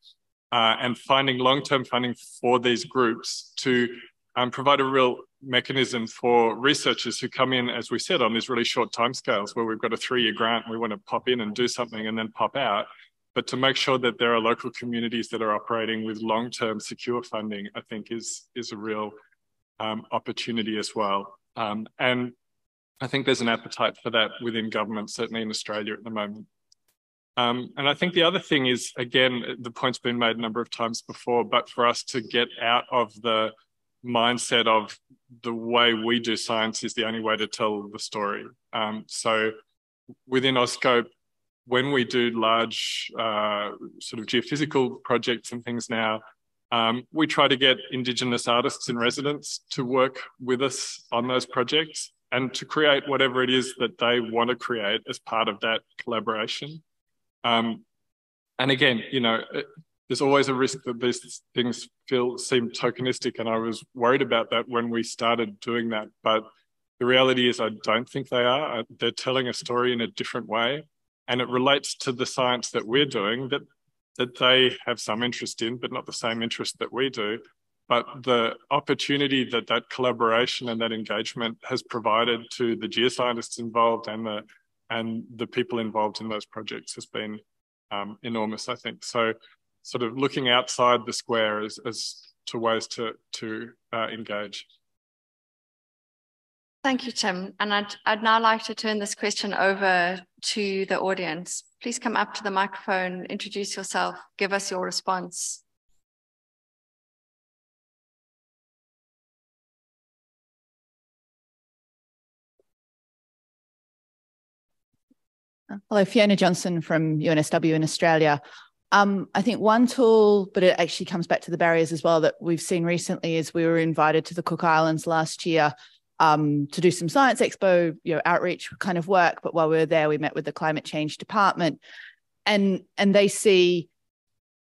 Uh, and finding long-term funding for these groups to um, provide a real mechanism for researchers who come in, as we said, on these really short timescales where we've got a three-year grant we want to pop in and do something and then pop out. But to make sure that there are local communities that are operating with long-term secure funding, I think is, is a real um, opportunity as well. Um, and I think there's an appetite for that within government, certainly in Australia at the moment. Um, and I think the other thing is, again, the point's been made a number of times before, but for us to get out of the mindset of the way we do science is the only way to tell the story. Um, so within AuScope, when we do large uh, sort of geophysical projects and things now, um, we try to get Indigenous artists in residence to work with us on those projects and to create whatever it is that they want to create as part of that collaboration. Um, and again, you know, there's always a risk that these things feel seem tokenistic, and I was worried about that when we started doing that. But the reality is, I don't think they are. They're telling a story in a different way, and it relates to the science that we're doing that that they have some interest in, but not the same interest that we do. But the opportunity that that collaboration and that engagement has provided to the geoscientists involved and the and the people involved in those projects has been um, enormous, I think. So sort of looking outside the square as, as to ways to, to uh, engage. Thank you, Tim. And I'd, I'd now like to turn this question over to the audience. Please come up to the microphone, introduce yourself, give us your response. Hello, Fiona Johnson from UNSW in Australia. Um, I think one tool, but it actually comes back to the barriers as well that we've seen recently is we were invited to the Cook Islands last year um, to do some science expo, you know, outreach kind of work. But while we were there, we met with the climate change department, and and they see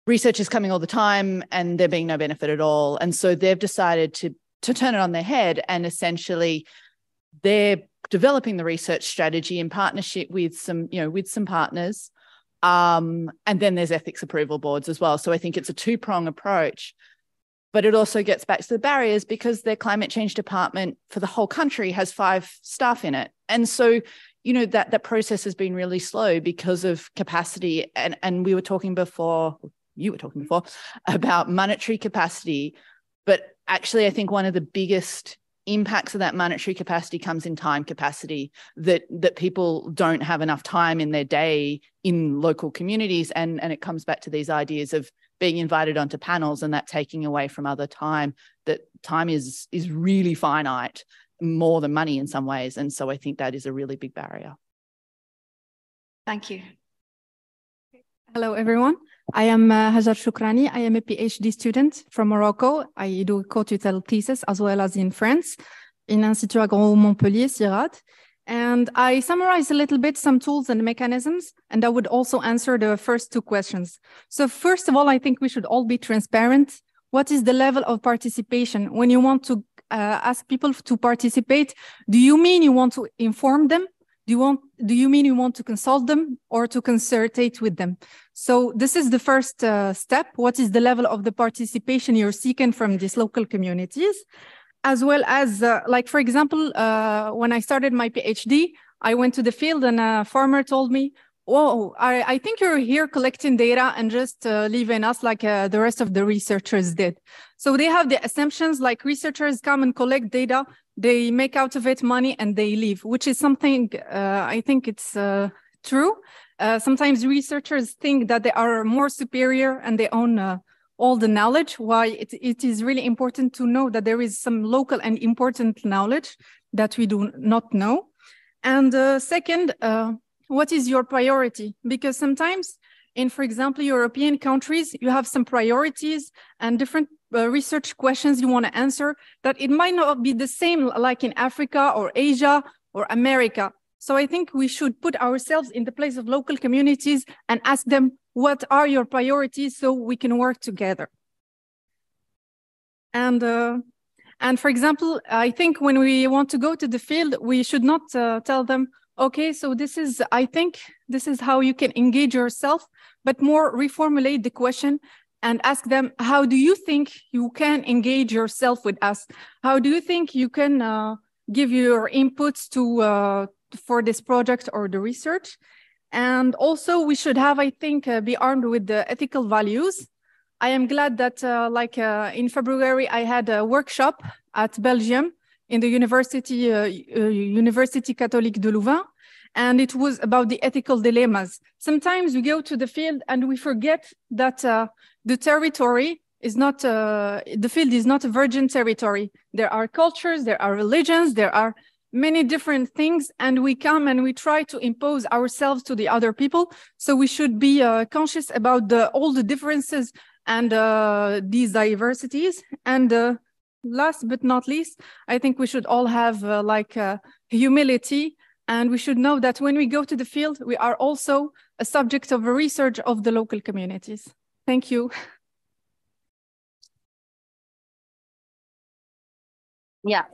researchers coming all the time and there being no benefit at all. And so they've decided to to turn it on their head and essentially they're developing the research strategy in partnership with some, you know, with some partners um, and then there's ethics approval boards as well. So I think it's a two prong approach. But it also gets back to the barriers because their climate change department for the whole country has five staff in it. And so, you know, that that process has been really slow because of capacity. And, and we were talking before, you were talking before about monetary capacity. But actually, I think one of the biggest impacts of that monetary capacity comes in time capacity that that people don't have enough time in their day in local communities. And and it comes back to these ideas of being invited onto panels and that taking away from other time that time is is really finite more than money in some ways. And so i think that is a really big barrier. Thank you. Hello everyone I am uh, Hajar Shukrani. I am a PhD student from Morocco. I do a co-tutelle thesis as well as in France in Institut Agro Montpellier, CIRAD. And I summarize a little bit some tools and mechanisms, and I would also answer the first two questions. So first of all, I think we should all be transparent. What is the level of participation? When you want to uh, ask people to participate, do you mean you want to inform them? Do you want, do you mean you want to consult them or to concertate with them? So this is the first uh, step. What is the level of the participation you're seeking from these local communities? As well as, uh, like, for example, uh, when I started my PhD, I went to the field and a farmer told me, whoa, I, I think you're here collecting data and just uh, leaving us like uh, the rest of the researchers did. So they have the assumptions like researchers come and collect data, they make out of it money and they leave, which is something uh, I think it's true. Uh, sometimes researchers think that they are more superior and they own uh, all the knowledge. Why it, it is really important to know that there is some local and important knowledge that we do not know. And second, what is your priority? Because sometimes in, for example, European countries, you have some priorities and different uh, research questions you want to answer that it might not be the same like in Africa or Asia or America. So I think we should put ourselves in the place of local communities and ask them, what are your priorities so we can work together? And uh, and for example, I think when we want to go to the field, we should not uh, tell them, okay, so this is, I think this is how you can engage yourself, but more reformulate the question and ask them, how do you think you can engage yourself with us? How do you think you can uh, give your inputs to uh, for this project or the research? And also we should have, I think, uh, be armed with the ethical values. I am glad that uh, like uh, in February, I had a workshop at Belgium in the University, uh, University Catholique de Louvain, and it was about the ethical dilemmas. Sometimes we go to the field and we forget that uh, the territory is not, uh, the field is not a virgin territory. There are cultures, there are religions, there are many different things, and we come and we try to impose ourselves to the other people. So we should be uh, conscious about the, all the differences and uh, these diversities. And uh, last but not least, I think we should all have uh, like humility and we should know that when we go to the field, we are also a subject of research of the local communities. Thank you. Yeah,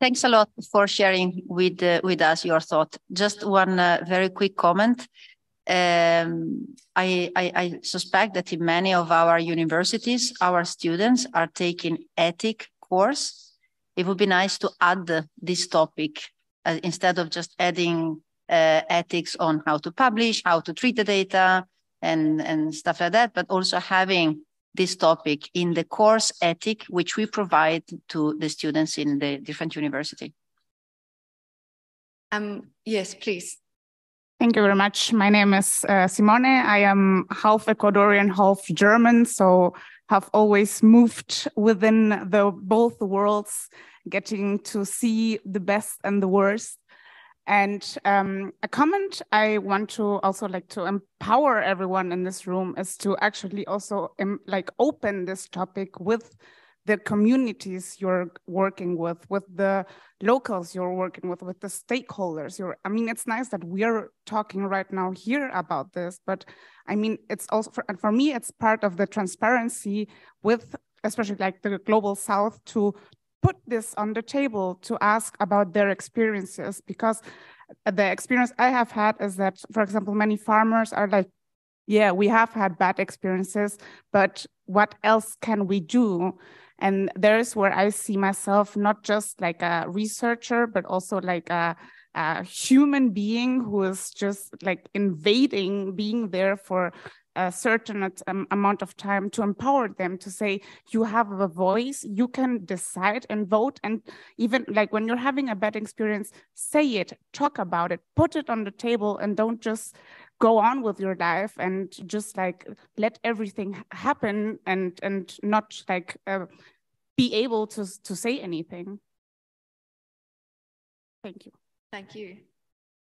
thanks a lot for sharing with, uh, with us your thought. Just one uh, very quick comment. Um, I, I, I, suspect that in many of our universities, our students are taking ethic course. It would be nice to add this topic uh, instead of just adding uh, ethics on how to publish, how to treat the data, and, and stuff like that, but also having this topic in the course ethic, which we provide to the students in the different university. Um, yes, please. Thank you very much. My name is uh, Simone. I am half Ecuadorian, half German, so have always moved within the both worlds getting to see the best and the worst. And um, a comment I want to also like to empower everyone in this room is to actually also um, like open this topic with the communities you're working with, with the locals you're working with, with the stakeholders. You're, I mean, it's nice that we're talking right now here about this, but I mean, it's also, for, and for me, it's part of the transparency with especially like the global south to put this on the table to ask about their experiences because the experience I have had is that, for example, many farmers are like, yeah, we have had bad experiences, but what else can we do? And there's where I see myself not just like a researcher, but also like a, a human being who is just like invading, being there for a certain um, amount of time to empower them to say you have a voice you can decide and vote. And even like when you're having a bad experience say it talk about it put it on the table and don't just go on with your life and just like let everything happen and and not like uh, be able to to say anything. Thank you thank you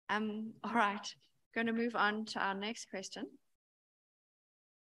um all right going to move on to our next question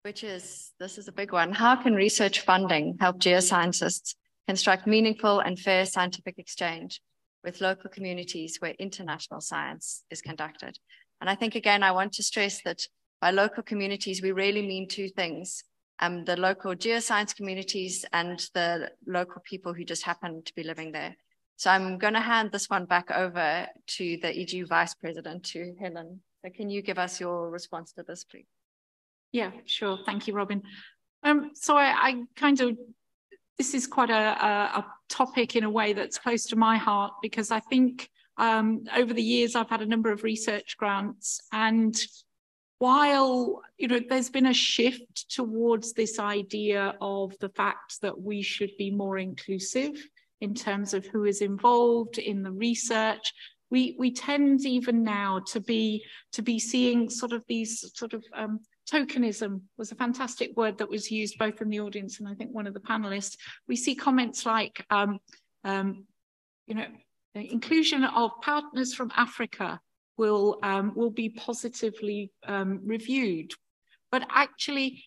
which is this is a big one. How can research funding help geoscientists construct meaningful and fair scientific exchange with local communities where international science is conducted? And I think, again, I want to stress that by local communities, we really mean two things. Um, the local geoscience communities and the local people who just happen to be living there. So I'm going to hand this one back over to the EGU Vice President, to Helen. So can you give us your response to this, please? Yeah, sure. Thank you, Robin. Um, so I, I kind of this is quite a, a, a, topic in a way that's close to my heart because I think um, over the years I've had a number of research grants and while you know there's been a shift towards this idea of the fact that we should be more inclusive in terms of who is involved in the research we we tend even now to be to be seeing sort of these sort of um, tokenism was a fantastic word that was used both in the audience and I think one of the panelists. We see comments like, um, um, you know, the inclusion of partners from Africa will um, will be positively um, reviewed, but actually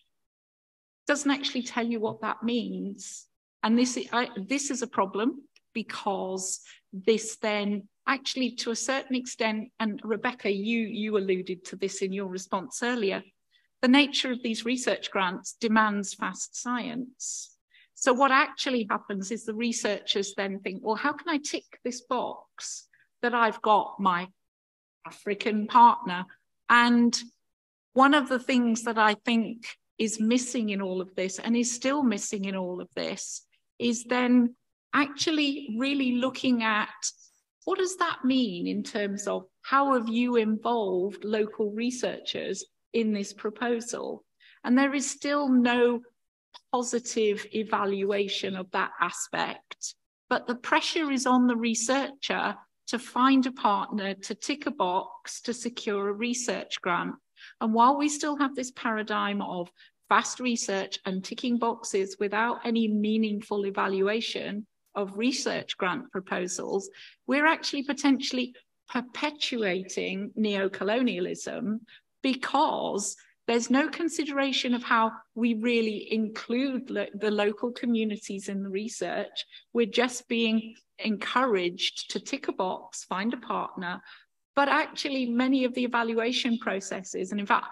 doesn't actually tell you what that means. And this I, this is a problem because this then actually to a certain extent and rebecca you you alluded to this in your response earlier the nature of these research grants demands fast science. So what actually happens is the researchers then think, well, how can I tick this box that I've got my African partner? And one of the things that I think is missing in all of this and is still missing in all of this is then actually really looking at what does that mean in terms of how have you involved local researchers in this proposal. And there is still no positive evaluation of that aspect. But the pressure is on the researcher to find a partner, to tick a box, to secure a research grant. And while we still have this paradigm of fast research and ticking boxes without any meaningful evaluation of research grant proposals, we're actually potentially perpetuating neo-colonialism because there's no consideration of how we really include lo the local communities in the research. We're just being encouraged to tick a box, find a partner, but actually many of the evaluation processes, and in fact,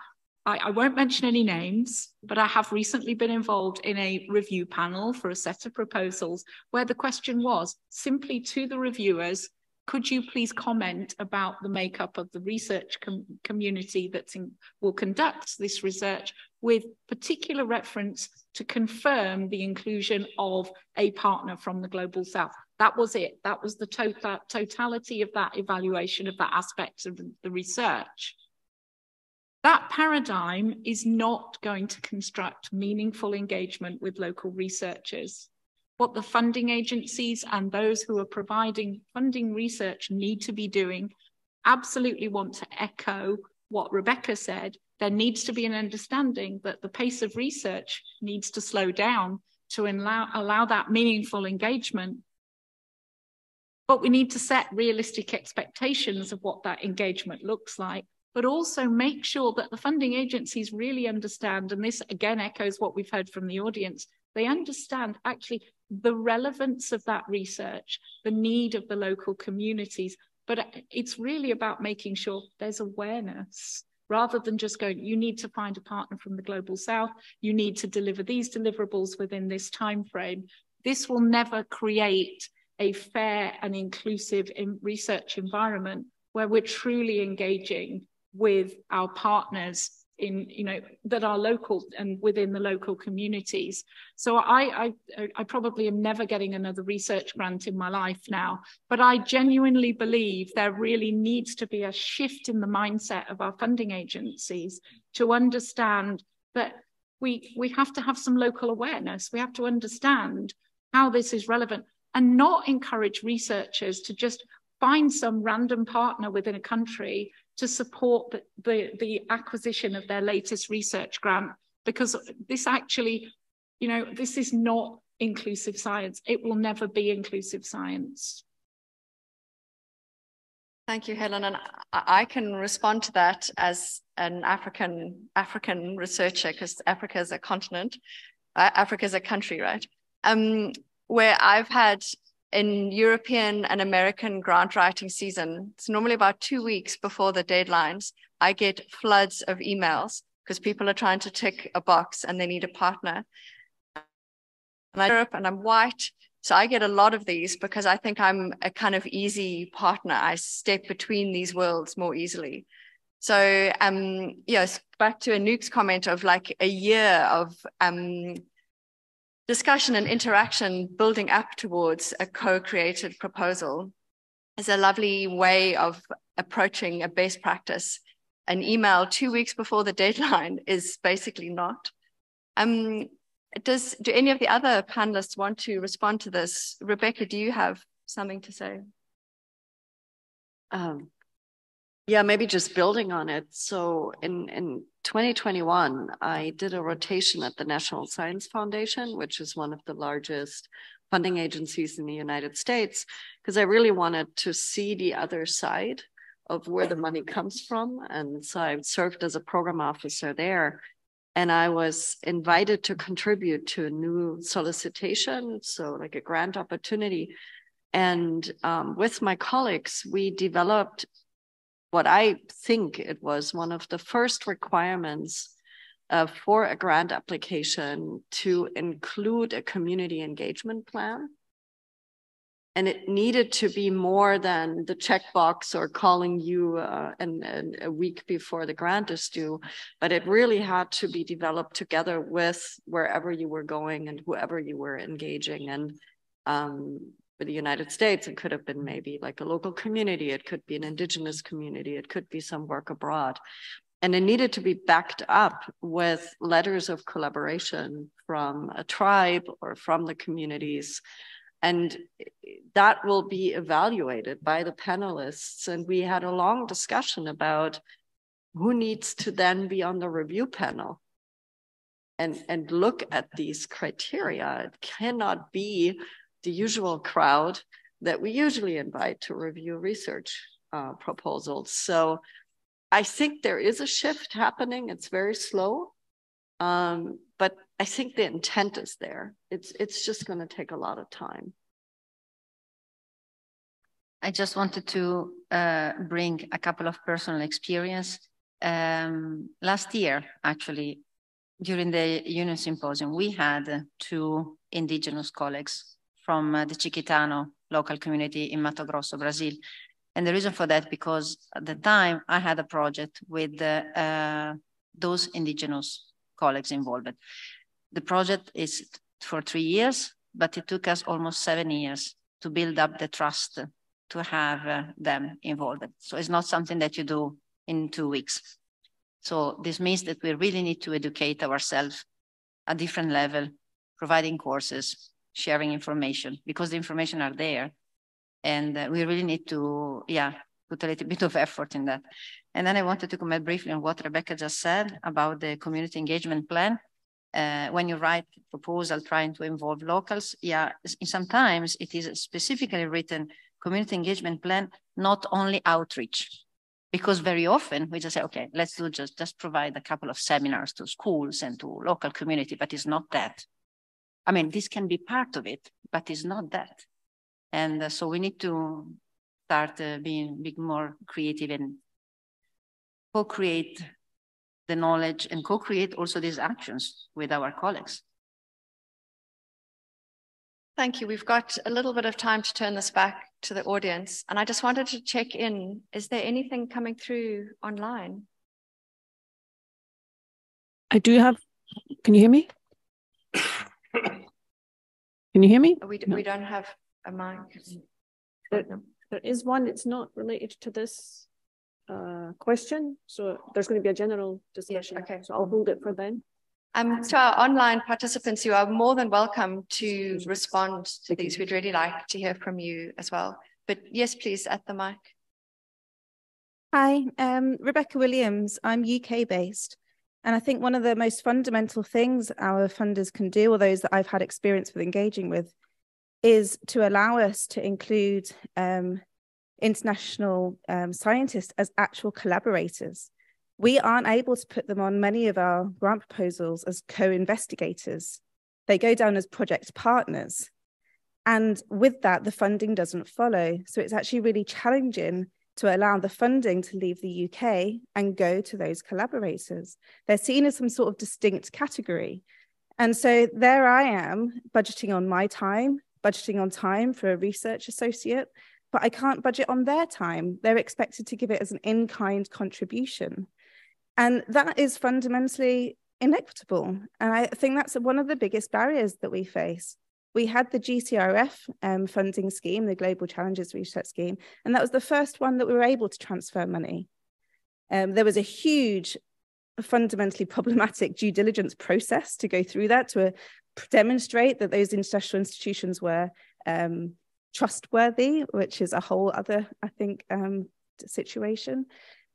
I, I, won't mention any names, but I have recently been involved in a review panel for a set of proposals where the question was simply to the reviewers, could you please comment about the makeup of the research com community that will conduct this research with particular reference to confirm the inclusion of a partner from the Global South? That was it. That was the total totality of that evaluation of that aspect of the research. That paradigm is not going to construct meaningful engagement with local researchers what the funding agencies and those who are providing funding research need to be doing. Absolutely want to echo what Rebecca said. There needs to be an understanding that the pace of research needs to slow down to allow, allow that meaningful engagement. But we need to set realistic expectations of what that engagement looks like, but also make sure that the funding agencies really understand, and this again echoes what we've heard from the audience, they understand actually the relevance of that research, the need of the local communities. But it's really about making sure there's awareness rather than just going, you need to find a partner from the global south, you need to deliver these deliverables within this time frame. This will never create a fair and inclusive research environment where we're truly engaging with our partners in you know that are local and within the local communities. So I, I i probably am never getting another research grant in my life now but i genuinely believe there really needs to be a shift in the mindset of our funding agencies to understand that we we have to have some local awareness. We have to understand how this is relevant and not encourage researchers to just find some random partner within a country to support the, the, the acquisition of their latest research grant because this actually, you know, this is not inclusive science. It will never be inclusive science. Thank you, Helen. And I can respond to that as an African African researcher, because Africa is a continent, uh, Africa is a country, right? Um, where I've had in European and American grant writing season, it's normally about two weeks before the deadlines, I get floods of emails because people are trying to tick a box and they need a partner. And I'm Europe and I'm white So I get a lot of these because I think I'm a kind of easy partner. I step between these worlds more easily. So um, yes, back to Anouk's comment of like a year of um, discussion and interaction building up towards a co-created proposal is a lovely way of approaching a best practice. An email two weeks before the deadline is basically not. Um, does do any of the other panelists want to respond to this? Rebecca, do you have something to say? Um, yeah, maybe just building on it. So in, in 2021, I did a rotation at the National Science Foundation, which is one of the largest funding agencies in the United States, because I really wanted to see the other side of where the money comes from. And so I served as a program officer there and I was invited to contribute to a new solicitation, so like a grant opportunity. And um, with my colleagues, we developed what I think it was one of the first requirements uh, for a grant application to include a community engagement plan. And it needed to be more than the checkbox or calling you uh, and, and a week before the grant is due but it really had to be developed together with wherever you were going and whoever you were engaging and um, for the united states. It could have been maybe like a local community. It could be an indigenous community. It could be some work abroad. And it needed to be backed up with letters of collaboration from a tribe or from the communities. And that will be evaluated by the panelists. And we had a long discussion about who needs to then be on the review panel and, and look at these criteria. It cannot be the usual crowd that we usually invite to review research uh, proposals. So I think there is a shift happening. It's very slow, um, but I think the intent is there. It's it's just going to take a lot of time. I just wanted to uh, bring a couple of personal experience. Um, last year, actually, during the Union Symposium, we had two indigenous colleagues from uh, the Chiquitano local community in Mato Grosso, Brazil. And the reason for that, because at the time I had a project with uh, those indigenous colleagues involved. The project is for three years, but it took us almost seven years to build up the trust to have uh, them involved. So it's not something that you do in two weeks. So this means that we really need to educate ourselves at different level, providing courses, sharing information, because the information are there. And uh, we really need to, yeah, put a little bit of effort in that. And then I wanted to comment briefly on what Rebecca just said about the community engagement plan uh, when you write proposal trying to involve locals, yeah, sometimes it is specifically written community engagement plan, not only outreach. Because very often we just say, okay, let's do just, just provide a couple of seminars to schools and to local community, but it's not that. I mean, this can be part of it, but it's not that. And uh, so we need to start uh, being, being more creative and co-create the knowledge and co-create also these actions with our colleagues. Thank you. We've got a little bit of time to turn this back to the audience. And I just wanted to check in. Is there anything coming through online? I do have, can you hear me? Can you hear me? We, no. we don't have a mic. There, there is one, it's not related to this uh, question. So there's going to be a general discussion. Yes, okay. So I'll hold it for then. Um, to our online participants, you are more than welcome to respond to these. We'd really like to hear from you as well. But yes, please, at the mic. Hi, um, Rebecca Williams. I'm UK based. And I think one of the most fundamental things our funders can do, or those that I've had experience with engaging with, is to allow us to include um, international um, scientists as actual collaborators. We aren't able to put them on many of our grant proposals as co investigators. They go down as project partners. And with that, the funding doesn't follow. So it's actually really challenging to allow the funding to leave the UK and go to those collaborators. They're seen as some sort of distinct category. And so there I am budgeting on my time budgeting on time for a research associate, but I can't budget on their time. They're expected to give it as an in kind contribution. And that is fundamentally inequitable. And I think that's one of the biggest barriers that we face. We had the GCRF um, funding scheme, the Global Challenges Research Scheme, and that was the first one that we were able to transfer money. Um, there was a huge, fundamentally problematic due diligence process to go through that to uh, demonstrate that those international institutions were um, trustworthy, which is a whole other, I think, um, situation.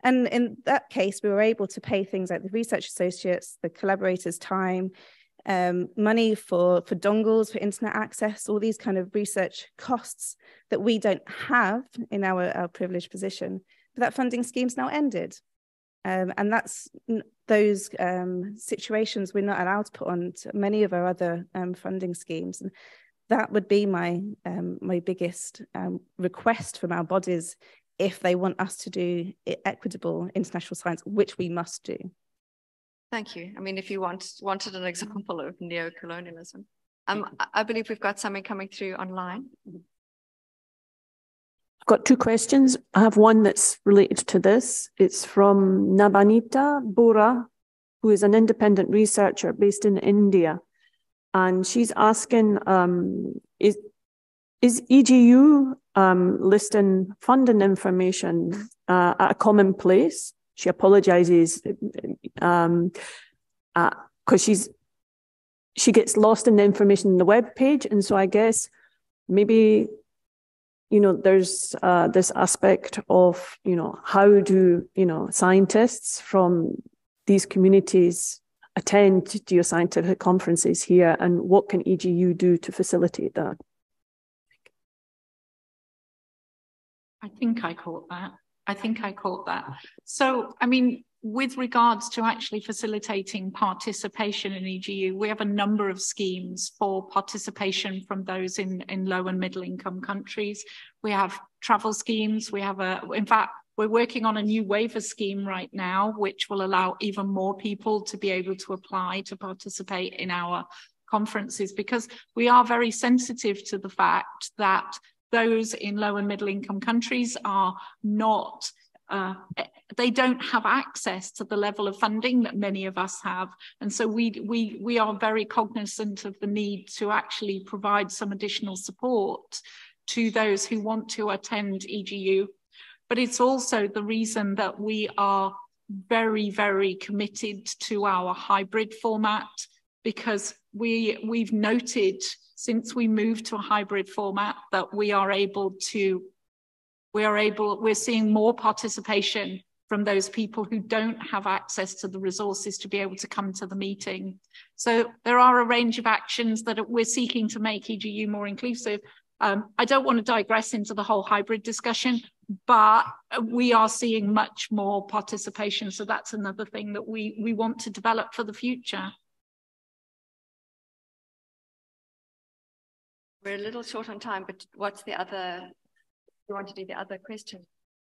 And in that case, we were able to pay things like the research associates, the collaborators' time, um, money for, for dongles, for internet access, all these kind of research costs that we don't have in our, our privileged position. But that funding scheme's now ended. Um, and that's those um, situations we're not allowed to put on to many of our other um, funding schemes. And that would be my um, my biggest um, request from our bodies if they want us to do equitable international science, which we must do. Thank you. I mean, if you want wanted an example of neo-colonialism, um, I believe we've got something coming through online. I've got two questions. I have one that's related to this. It's from Nabanita Bora, who is an independent researcher based in India. And she's asking, um, is, is EGU um, listing funding information uh, at a common place? She apologizes um, because uh, she's she gets lost in the information in the web page, and so I guess maybe you know there's uh, this aspect of you know how do you know scientists from these communities attend geoscientific conferences here, and what can EGU do to facilitate that? I think I caught that. I think I caught that. So, I mean, with regards to actually facilitating participation in EGU, we have a number of schemes for participation from those in, in low and middle income countries. We have travel schemes. We have a, in fact, we're working on a new waiver scheme right now, which will allow even more people to be able to apply to participate in our conferences because we are very sensitive to the fact that those in low and middle income countries are not uh, they don't have access to the level of funding that many of us have. And so we, we, we are very cognizant of the need to actually provide some additional support to those who want to attend EGU. But it's also the reason that we are very, very committed to our hybrid format because we, we've noted since we moved to a hybrid format that we are able to we are able we're seeing more participation from those people who don't have access to the resources to be able to come to the meeting. So there are a range of actions that we're seeking to make egu more inclusive. Um, i don't want to digress into the whole hybrid discussion but we are seeing much more participation. So that's another thing that we we want to develop for the future We're a little short on time, but what's the other? You want to do the other question?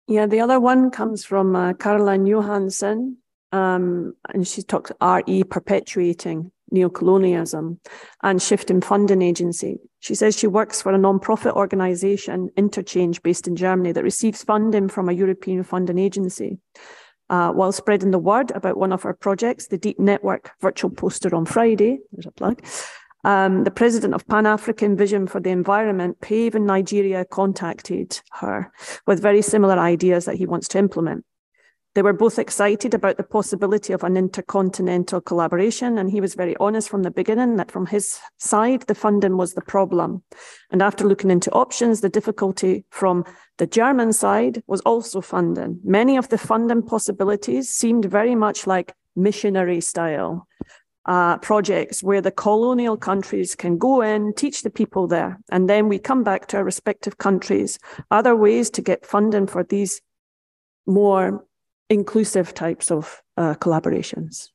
Yeah, the other one comes from uh, Caroline Johansson, um, and she talks RE perpetuating neocolonialism and shifting funding agency. She says she works for a non-profit organization, Interchange, based in Germany, that receives funding from a European funding agency. Uh, while spreading the word about one of our projects, the Deep Network virtual poster on Friday, there's a plug, um, the president of Pan African Vision for the Environment, PAVE in Nigeria, contacted her with very similar ideas that he wants to implement. They were both excited about the possibility of an intercontinental collaboration, and he was very honest from the beginning that from his side, the funding was the problem. And after looking into options, the difficulty from the German side was also funding. Many of the funding possibilities seemed very much like missionary style uh, projects where the colonial countries can go in, teach the people there, and then we come back to our respective countries. Other ways to get funding for these more inclusive types of uh, collaborations.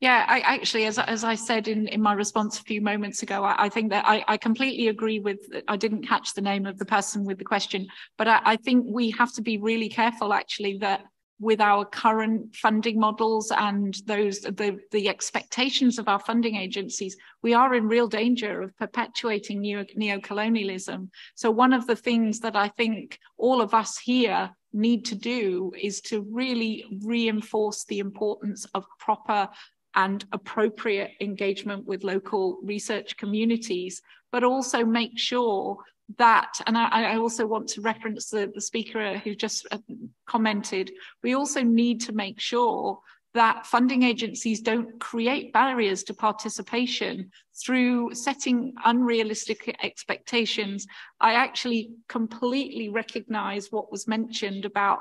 Yeah, I actually, as, as I said in, in my response a few moments ago, I, I think that I, I completely agree with, I didn't catch the name of the person with the question, but I, I think we have to be really careful actually that with our current funding models and those the, the expectations of our funding agencies, we are in real danger of perpetuating neo, neocolonialism. So one of the things that I think all of us here need to do is to really reinforce the importance of proper and appropriate engagement with local research communities, but also make sure that, and I, I, also want to reference the, the speaker who just uh, commented, we also need to make sure that funding agencies don't create barriers to participation through setting unrealistic expectations. I actually completely recognize what was mentioned about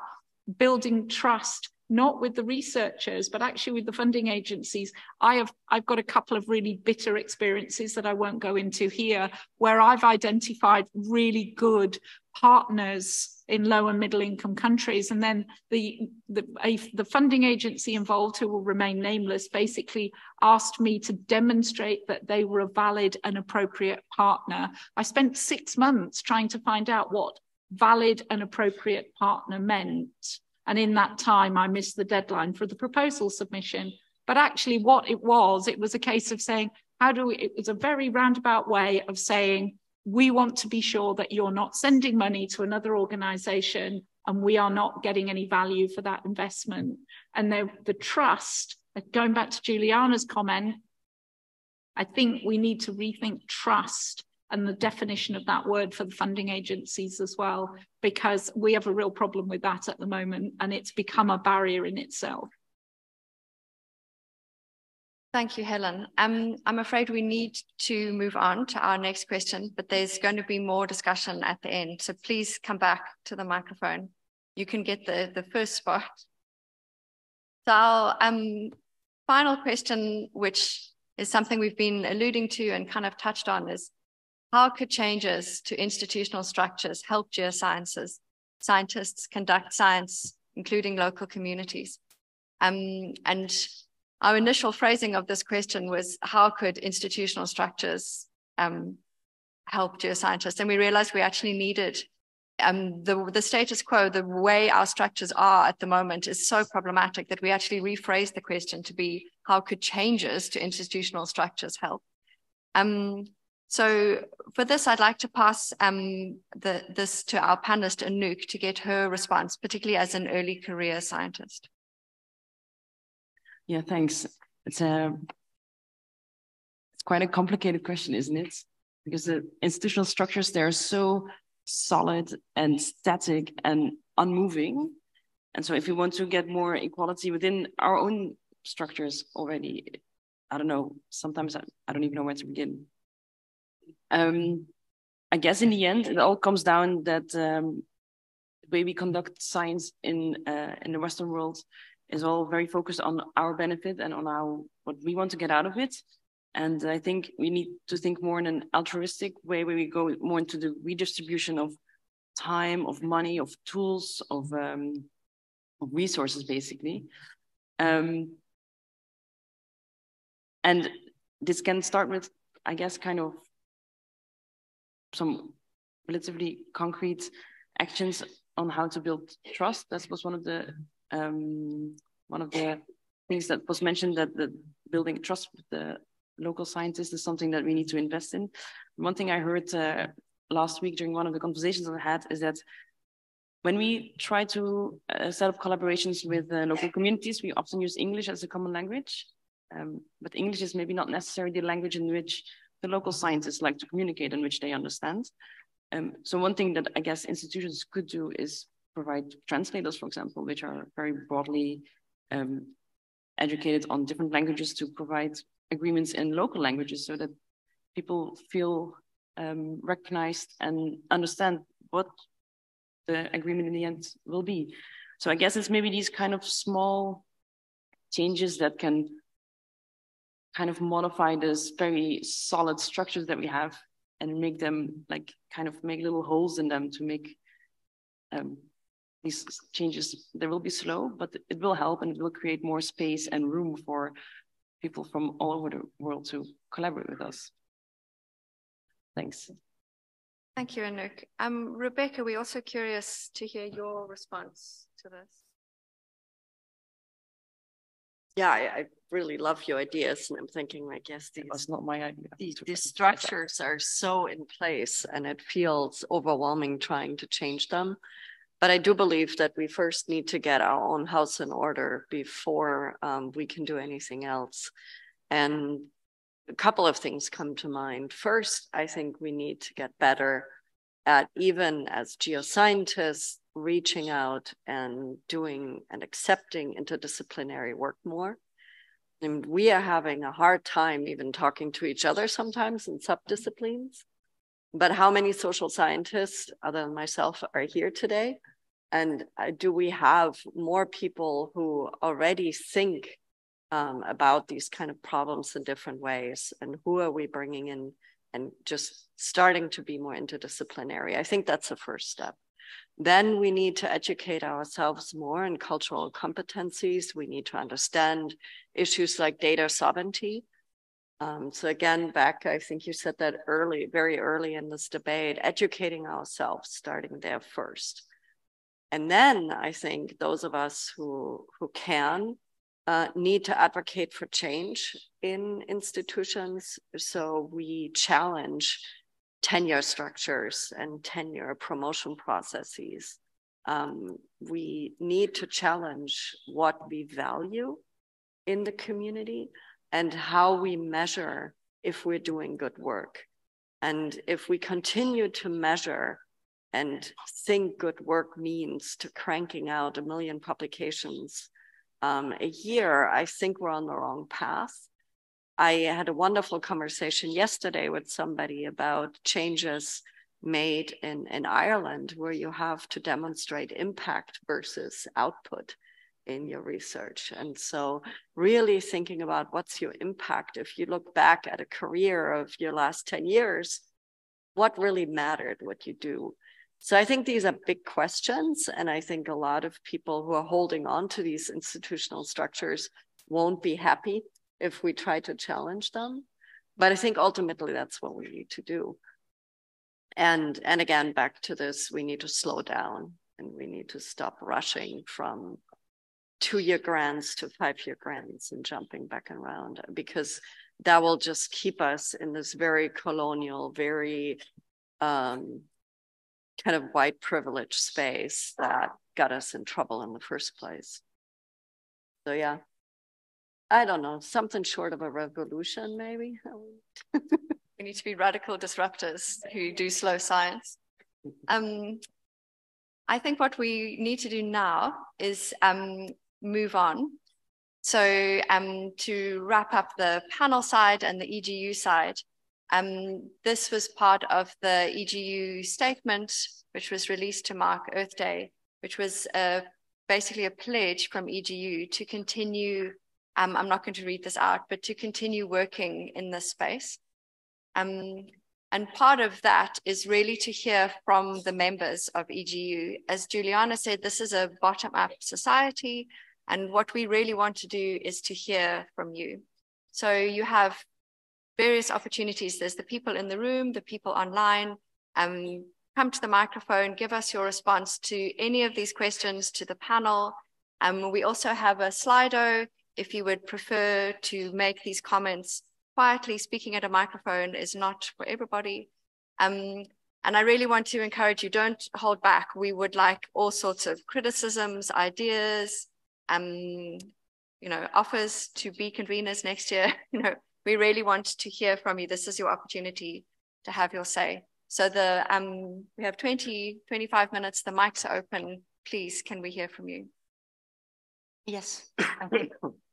building trust not with the researchers, but actually with the funding agencies. I have I've got a couple of really bitter experiences that I won't go into here, where I've identified really good partners in low and middle income countries, and then the the a, the funding agency involved, who will remain nameless, basically asked me to demonstrate that they were a valid and appropriate partner. I spent six months trying to find out what valid and appropriate partner meant and in that time, I missed the deadline for the proposal submission. But actually, what it was, it was a case of saying, how do we, it was a very roundabout way of saying, we want to be sure that you're not sending money to another organization and we are not getting any value for that investment. And the, the trust, going back to Giuliana's comment, I think we need to rethink trust and the definition of that word for the funding agencies as well, because we have a real problem with that at the moment and it's become a barrier in itself. Thank you, Helen. Um, I'm afraid we need to move on to our next question, but there's going to be more discussion at the end. So please come back to the microphone. You can get the, the first spot. So our um, final question, which is something we've been alluding to and kind of touched on, is how could changes to institutional structures help geosciences, scientists conduct science, including local communities? Um, and our initial phrasing of this question was, how could institutional structures um, help geoscientists? And we realized we actually needed um, the, the status quo, the way our structures are at the moment is so problematic that we actually rephrased the question to be, how could changes to institutional structures help? Um, so for this, I'd like to pass um, the, this to our panelist, Anouk, to get her response, particularly as an early career scientist. Yeah, thanks. It's a it's quite a complicated question, isn't it? Because the institutional structures they're so solid and static and unmoving. And so if we want to get more equality within our own structures already, I don't know, sometimes I, I don't even know where to begin um, I guess in the end, it all comes down that um, the way we conduct science in uh, in the Western world is all very focused on our benefit and on our what we want to get out of it. And I think we need to think more in an altruistic way, where we go more into the redistribution of time, of money, of tools, of, um, of resources, basically. Um, and this can start with, I guess, kind of some relatively concrete actions on how to build trust. That was one of the um, one of the things that was mentioned that the building trust with the local scientists is something that we need to invest in. One thing I heard uh, last week during one of the conversations I had is that when we try to uh, set up collaborations with uh, local communities, we often use English as a common language. Um, but English is maybe not necessarily the language in which the local scientists like to communicate in which they understand. Um, so one thing that I guess institutions could do is provide translators, for example, which are very broadly um, educated on different languages to provide agreements in local languages so that people feel um, recognized and understand what the agreement in the end will be. So I guess it's maybe these kind of small changes that can kind of modify those very solid structures that we have and make them like kind of make little holes in them to make um, these changes. They will be slow, but it will help and it will create more space and room for people from all over the world to collaborate with us. Thanks. Thank you, Anouk. Um, Rebecca, we're also curious to hear your response to this. yeah, I, I really love your ideas, and I'm thinking like, yes, these That's not my idea. these, these structures are so in place, and it feels overwhelming trying to change them. But I do believe that we first need to get our own house in order before um, we can do anything else. And a couple of things come to mind. First, I think we need to get better at even as geoscientists reaching out and doing and accepting interdisciplinary work more. And we are having a hard time even talking to each other sometimes in subdisciplines. But how many social scientists, other than myself, are here today? And uh, do we have more people who already think um, about these kind of problems in different ways? And who are we bringing in and just starting to be more interdisciplinary? I think that's the first step. Then we need to educate ourselves more in cultural competencies. We need to understand issues like data sovereignty. Um, so again, back, I think you said that early, very early in this debate, educating ourselves, starting there first. And then I think those of us who, who can uh, need to advocate for change in institutions. So we challenge tenure structures and tenure promotion processes. Um, we need to challenge what we value in the community and how we measure if we're doing good work. And if we continue to measure and think good work means to cranking out a million publications um, a year, I think we're on the wrong path. I had a wonderful conversation yesterday with somebody about changes made in, in Ireland where you have to demonstrate impact versus output in your research. And so, really thinking about what's your impact. If you look back at a career of your last 10 years, what really mattered, what you do? So, I think these are big questions. And I think a lot of people who are holding on to these institutional structures won't be happy if we try to challenge them. But I think ultimately that's what we need to do. And, and again, back to this, we need to slow down and we need to stop rushing from two year grants to five year grants and jumping back and around because that will just keep us in this very colonial, very um, kind of white privilege space that got us in trouble in the first place. So, yeah, I don't know, something short of a revolution, maybe. we need to be radical disruptors who do slow science. Um, I think what we need to do now is um, move on. So um, to wrap up the panel side and the EGU side, um, this was part of the EGU statement, which was released to mark Earth Day, which was uh, basically a pledge from EGU to continue um, I'm not going to read this out, but to continue working in this space. Um, and part of that is really to hear from the members of EGU. As Giuliana said, this is a bottom up society. And what we really want to do is to hear from you. So you have various opportunities. There's the people in the room, the people online. Um, come to the microphone, give us your response to any of these questions to the panel. Um, we also have a Slido if you would prefer to make these comments quietly, speaking at a microphone is not for everybody. Um, and I really want to encourage you, don't hold back. We would like all sorts of criticisms, ideas, um, you know, offers to be conveners next year. you know, we really want to hear from you. This is your opportunity to have your say. So the um, we have 20, 25 minutes. The mics are open. Please, can we hear from you? Yes.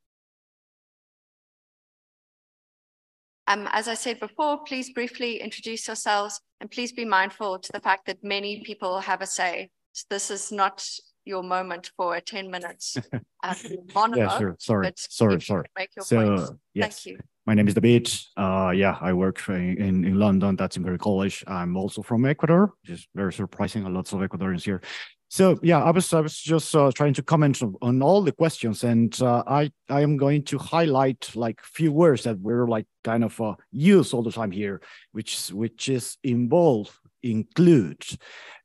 Um, as I said before, please briefly introduce yourselves and please be mindful to the fact that many people have a say. So this is not your moment for a 10 minutes um, monologue. yeah, sure. Sorry, sorry, sorry. Make so, points. yes. My name is David. Uh, yeah, I work in, in London, that's in Imperial College. I'm also from Ecuador, which is very surprising. Lots of Ecuadorians here. So yeah, I was I was just uh, trying to comment on, on, all the questions, and uh, I I am going to highlight like few words that we're like kind of uh, use all the time here, which which is involve, include,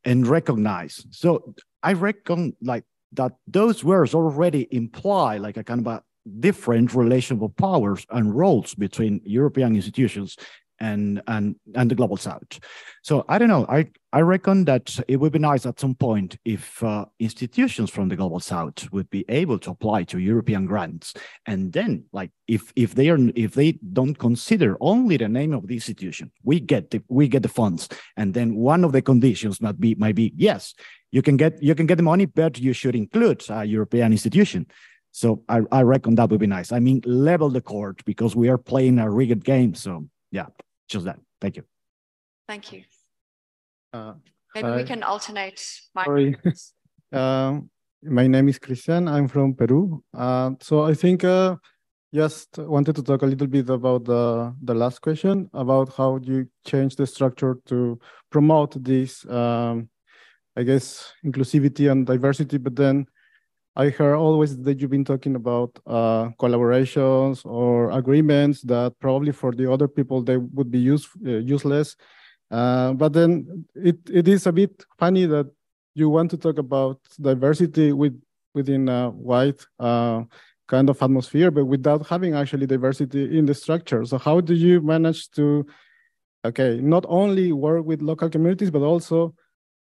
and recognize. So I reckon like that those words already imply like a kind of a different relational powers and roles between European institutions and and and the global south so i don't know i i reckon that it would be nice at some point if uh, institutions from the global south would be able to apply to european grants and then like if if they are if they don't consider only the name of the institution we get the we get the funds and then one of the conditions might be might be yes you can get you can get the money but you should include a european institution so I, I reckon that would be nice. I mean, level the court because we are playing a rigged game. So yeah, just that. Thank you. Thank you. Uh, Maybe hi. we can alternate. Sorry. Um, my name is Christian. I'm from Peru. Uh, so I think uh, just wanted to talk a little bit about the the last question about how you change the structure to promote this, um, I guess, inclusivity and diversity. But then I heard always that you've been talking about uh, collaborations or agreements that probably for the other people they would be use, uh, useless. Uh, but then it, it is a bit funny that you want to talk about diversity with within a white uh, kind of atmosphere, but without having actually diversity in the structure. So how do you manage to, okay, not only work with local communities, but also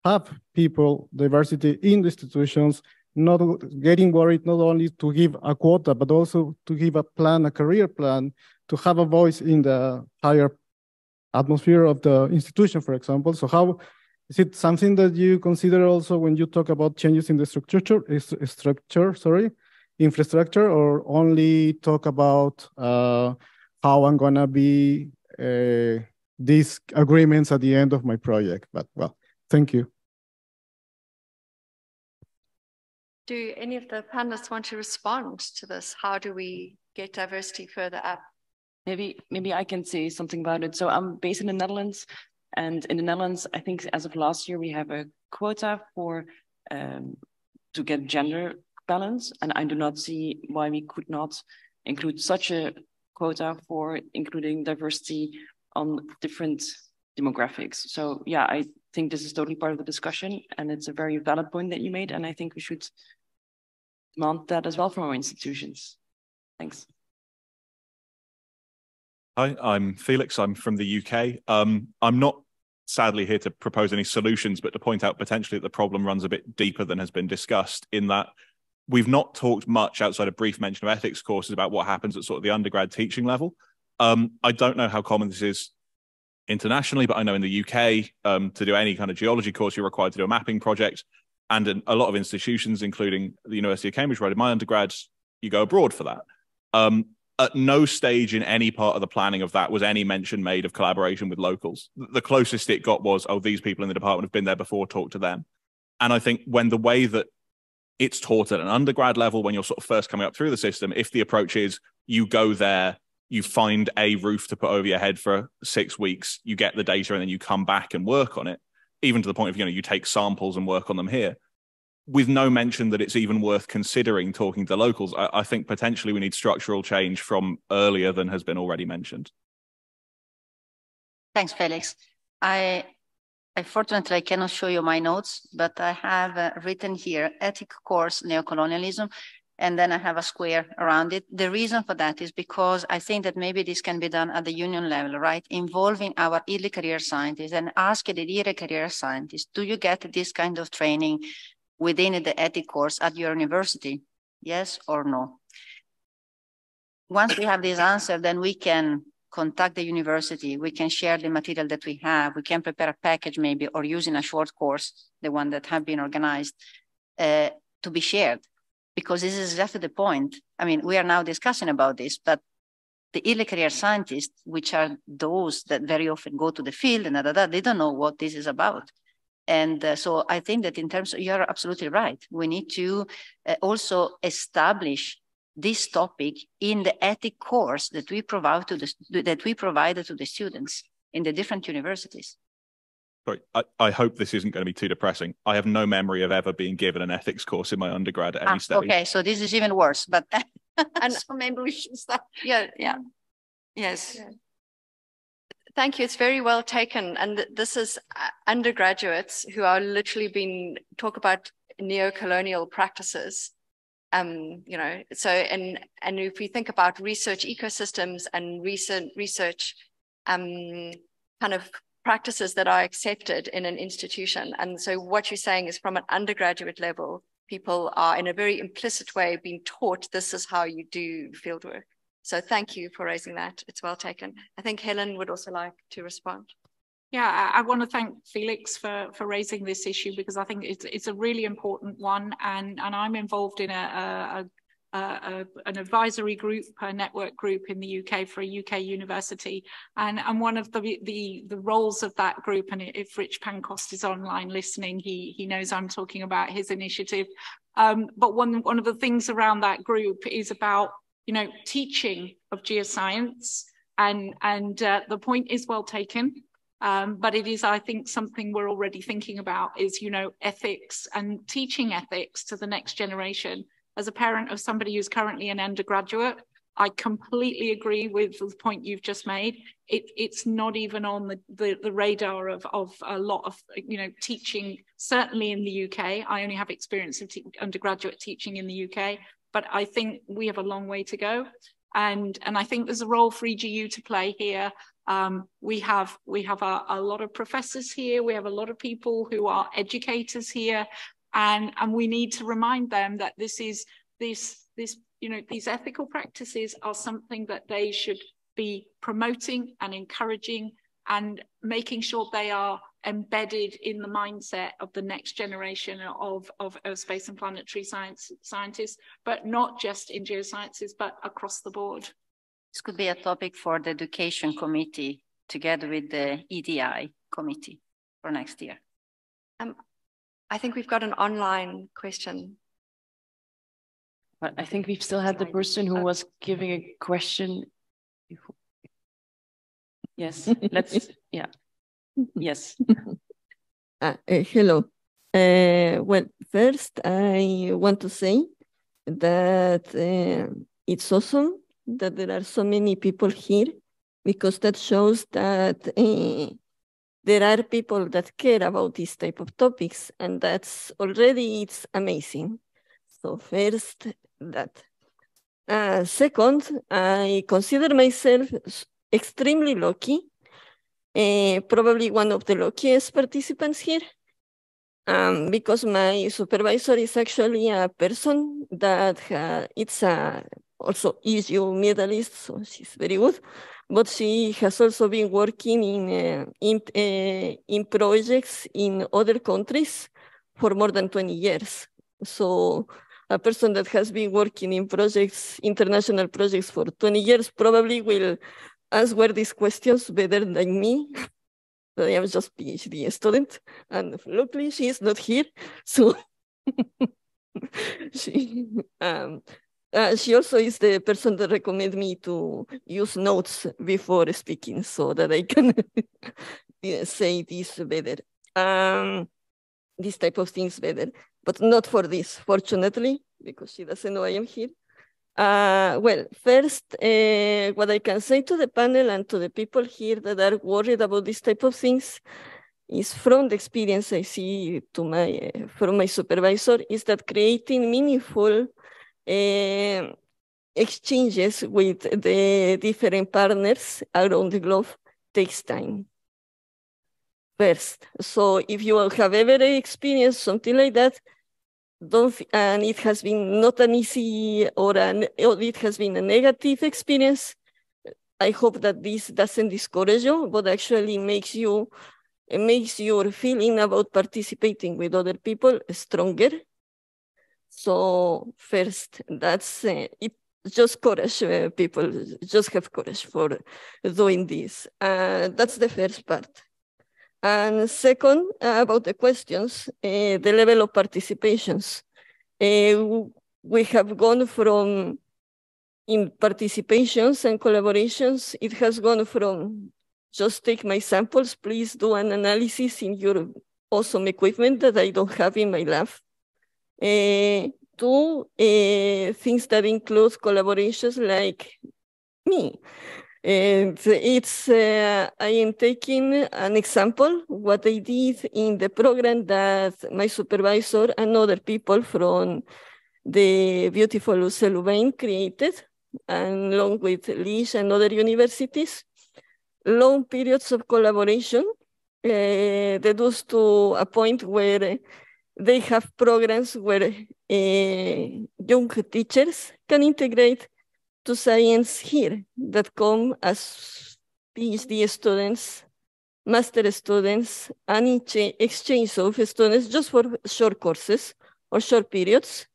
have people diversity in the institutions, not getting worried not only to give a quota, but also to give a plan, a career plan, to have a voice in the higher atmosphere of the institution, for example. So how is it something that you consider also when you talk about changes in the structure, structure, sorry, infrastructure, or only talk about uh, how I'm gonna be uh, these agreements at the end of my project? But well, thank you. Do any of the panelists want to respond to this? How do we get diversity further up? Maybe maybe I can say something about it. So I'm based in the Netherlands, and in the Netherlands, I think as of last year we have a quota for um, to get gender balance, and I do not see why we could not include such a quota for including diversity on different demographics. So yeah, I think this is totally part of the discussion, and it's a very valid point that you made, and I think we should demand that as well from our institutions. Thanks. Hi, I'm Felix. I'm from the UK. Um, I'm not sadly here to propose any solutions, but to point out potentially that the problem runs a bit deeper than has been discussed in that we've not talked much outside a brief mention of ethics courses about what happens at sort of the undergrad teaching level. Um, I don't know how common this is internationally, but I know in the UK, um, to do any kind of geology course, you're required to do a mapping project. And in a lot of institutions, including the University of Cambridge, where my undergrad, you go abroad for that. Um, at no stage in any part of the planning of that was any mention made of collaboration with locals. The closest it got was, oh, these people in the department have been there before, talk to them. And I think when the way that it's taught at an undergrad level, when you're sort of first coming up through the system, if the approach is you go there, you find a roof to put over your head for six weeks, you get the data, and then you come back and work on it, even to the point of, you know, you take samples and work on them here with no mention that it's even worth considering talking to locals, I, I, think potentially we need structural change from earlier than has been already mentioned. Thanks, Felix. I, unfortunately, I cannot show you my notes, but I have uh, written here ethic course neocolonialism, and then I have a square around it. The reason for that is because I think that maybe this can be done at the union level, right? Involving our early career scientists and ask the early career scientists, do you get this kind of training within the ethic course at your university? Yes or no? Once we have this answer, then we can contact the university. We can share the material that we have. We can prepare a package maybe or using a short course, the one that have been organized uh, to be shared. Because this is exactly the point. I mean, we are now discussing about this, but the early career scientists, which are those that very often go to the field and da, da, da, they don't know what this is about. And uh, so I think that in terms of, you're absolutely right. We need to uh, also establish this topic in the ethic course that we provide to the, that we provide to the students in the different universities. Sorry, I, I, hope this isn't going to be too depressing. I have no memory of ever being given an ethics course in my undergrad at any ah, stage. Okay, so this is even worse, but and so maybe we should start. Yeah, yeah, yes. Yeah. Thank you. It's very well taken. And this is undergraduates who are literally being talk about neo-colonial practices Um, you know, so and and if we think about research ecosystems and recent research um, kind of practices that are accepted in an institution. And so what you're saying is from an undergraduate level, people are in a very implicit way being taught this is how you do fieldwork. So thank you for raising that. It's well taken. I think Helen would also like to respond. Yeah, I, I want to thank Felix for for raising this issue because I think it's it's a really important one, and and I'm involved in a, a, a, an advisory group, a network group in the UK for a UK university, and and one of the the the roles of that group, and if Rich Pancost is online listening, he he knows I'm talking about his initiative. Um, but one one of the things around that group is about you know teaching of geoscience, and and uh, the point is well taken um, but it is, I think, something we're already thinking about is, you know, ethics and teaching ethics to the next generation. As a parent of somebody who's currently an undergraduate, I completely agree with the point you've just made. It, it's not even on the, the, the, radar of, of a lot of, you know, teaching, certainly in the UK. I only have experience of undergraduate teaching in the UK, but I think we have a long way to go. And, and I think there's a role for EGU to play here um, we have we have a, a, lot of professors here. We have a lot of people who are educators here, and and we need to remind them that this is this this you know these ethical practices are something that they should be promoting and encouraging and making sure they are embedded in the mindset of the next generation of, of, of space and planetary science scientists, but not just in geosciences, but across the board. This could be a topic for the education committee together with the EDI committee for next year. Um, I think we've got an online question. But I think we've still had the person who was giving a question. Yes, let's, yeah. Yes. Uh, hello. Uh, well, first, I want to say that uh, it's awesome that there are so many people here because that shows that uh, there are people that care about these type of topics and that's already it's amazing so first that uh, second i consider myself extremely lucky uh, probably one of the luckiest participants here um, because my supervisor is actually a person that it's a also EU medalist, so she's very good. But she has also been working in uh, in uh, in projects in other countries for more than 20 years. So a person that has been working in projects, international projects for 20 years, probably will answer these questions better than me. I am just PhD student, and luckily she is not here. So she um, uh, she also is the person that recommend me to use notes before speaking so that I can say this better. Um, this type of things better, but not for this, fortunately, because she doesn't know I am here. Uh, well, first, uh, what I can say to the panel and to the people here that are worried about this type of things is from the experience I see to my, uh, from my supervisor is that creating meaningful uh, exchanges with the different partners around the globe takes time. First, so if you have ever experienced something like that, don't and it has been not an easy or an or it has been a negative experience. I hope that this doesn't discourage you, but actually makes you makes your feeling about participating with other people stronger so first, that's uh, it. Just courage, uh, people. Just have courage for doing this. Uh, that's the first part. And second, uh, about the questions, uh, the level of participations. Uh, we have gone from in participations and collaborations, it has gone from just take my samples, please do an analysis in your awesome equipment that I don't have in my lab uh, to uh, things that include collaborations like me. And it's, uh, I am taking an example, what I did in the program that my supervisor and other people from the beautiful Lucé Louvain created, and along with Liège and other universities, long periods of collaboration uh, us to a point where they have programs where uh, young teachers can integrate to science here that come as PhD students, master students, and exchange of students just for short courses or short periods.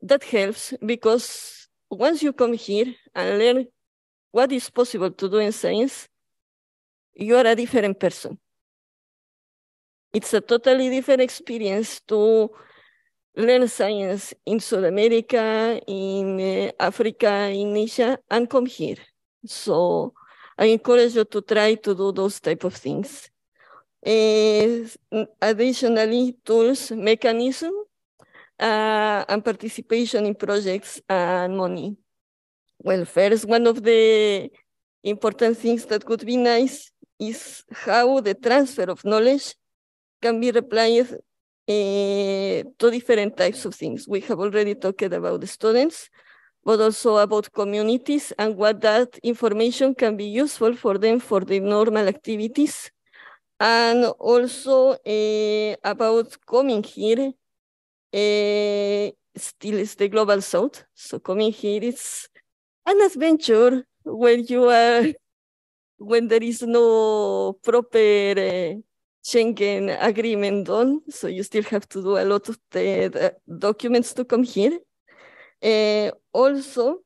That helps because once you come here and learn what is possible to do in science, you are a different person. It's a totally different experience to learn science in South America, in uh, Africa, in Asia, and come here. So I encourage you to try to do those type of things. Uh, additionally, tools, mechanism, uh, and participation in projects and money. Well, first, one of the important things that could be nice is how the transfer of knowledge can be applied uh, to different types of things. We have already talked about the students, but also about communities and what that information can be useful for them for the normal activities. And also uh, about coming here, uh, still is the global south. So coming here is an adventure when you are, when there is no proper Schengen agreement done, so you still have to do a lot of the, the documents to come here. Uh, also,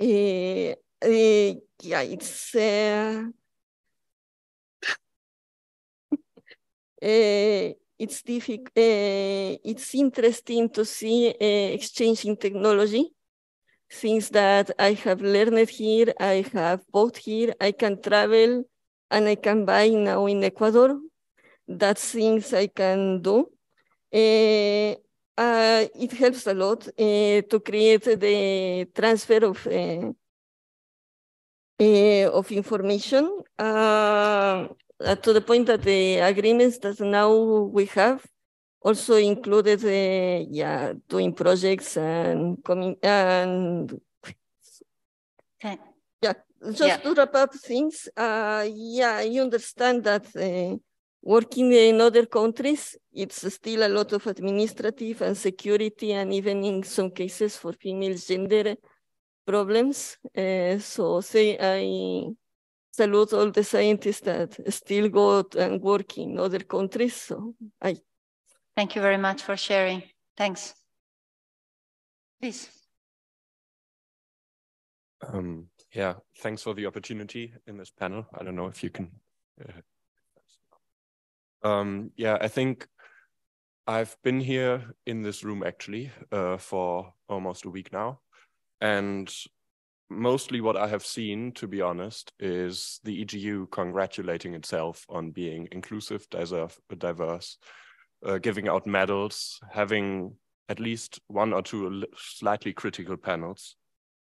uh, uh, yeah, it's it's difficult. it's interesting to see exchanging technology things that I have learned here, I have bought here, I can travel and I can buy now in Ecuador that's things I can do. Uh, uh, it helps a lot uh, to create the transfer of of information to the point that the agreements that now we have also included yeah doing projects and coming and okay. yeah just yeah. to wrap up things uh yeah you understand that uh, Working in other countries, it's still a lot of administrative and security, and even in some cases for female gender problems. Uh, so say I salute all the scientists that still go and work in other countries. So I thank you very much for sharing. Thanks. Please. Um, yeah, thanks for the opportunity in this panel. I don't know if you can uh, um, yeah, I think I've been here in this room actually uh, for almost a week now. And mostly what I have seen, to be honest, is the EGU congratulating itself on being inclusive, diverse, uh, giving out medals, having at least one or two slightly critical panels.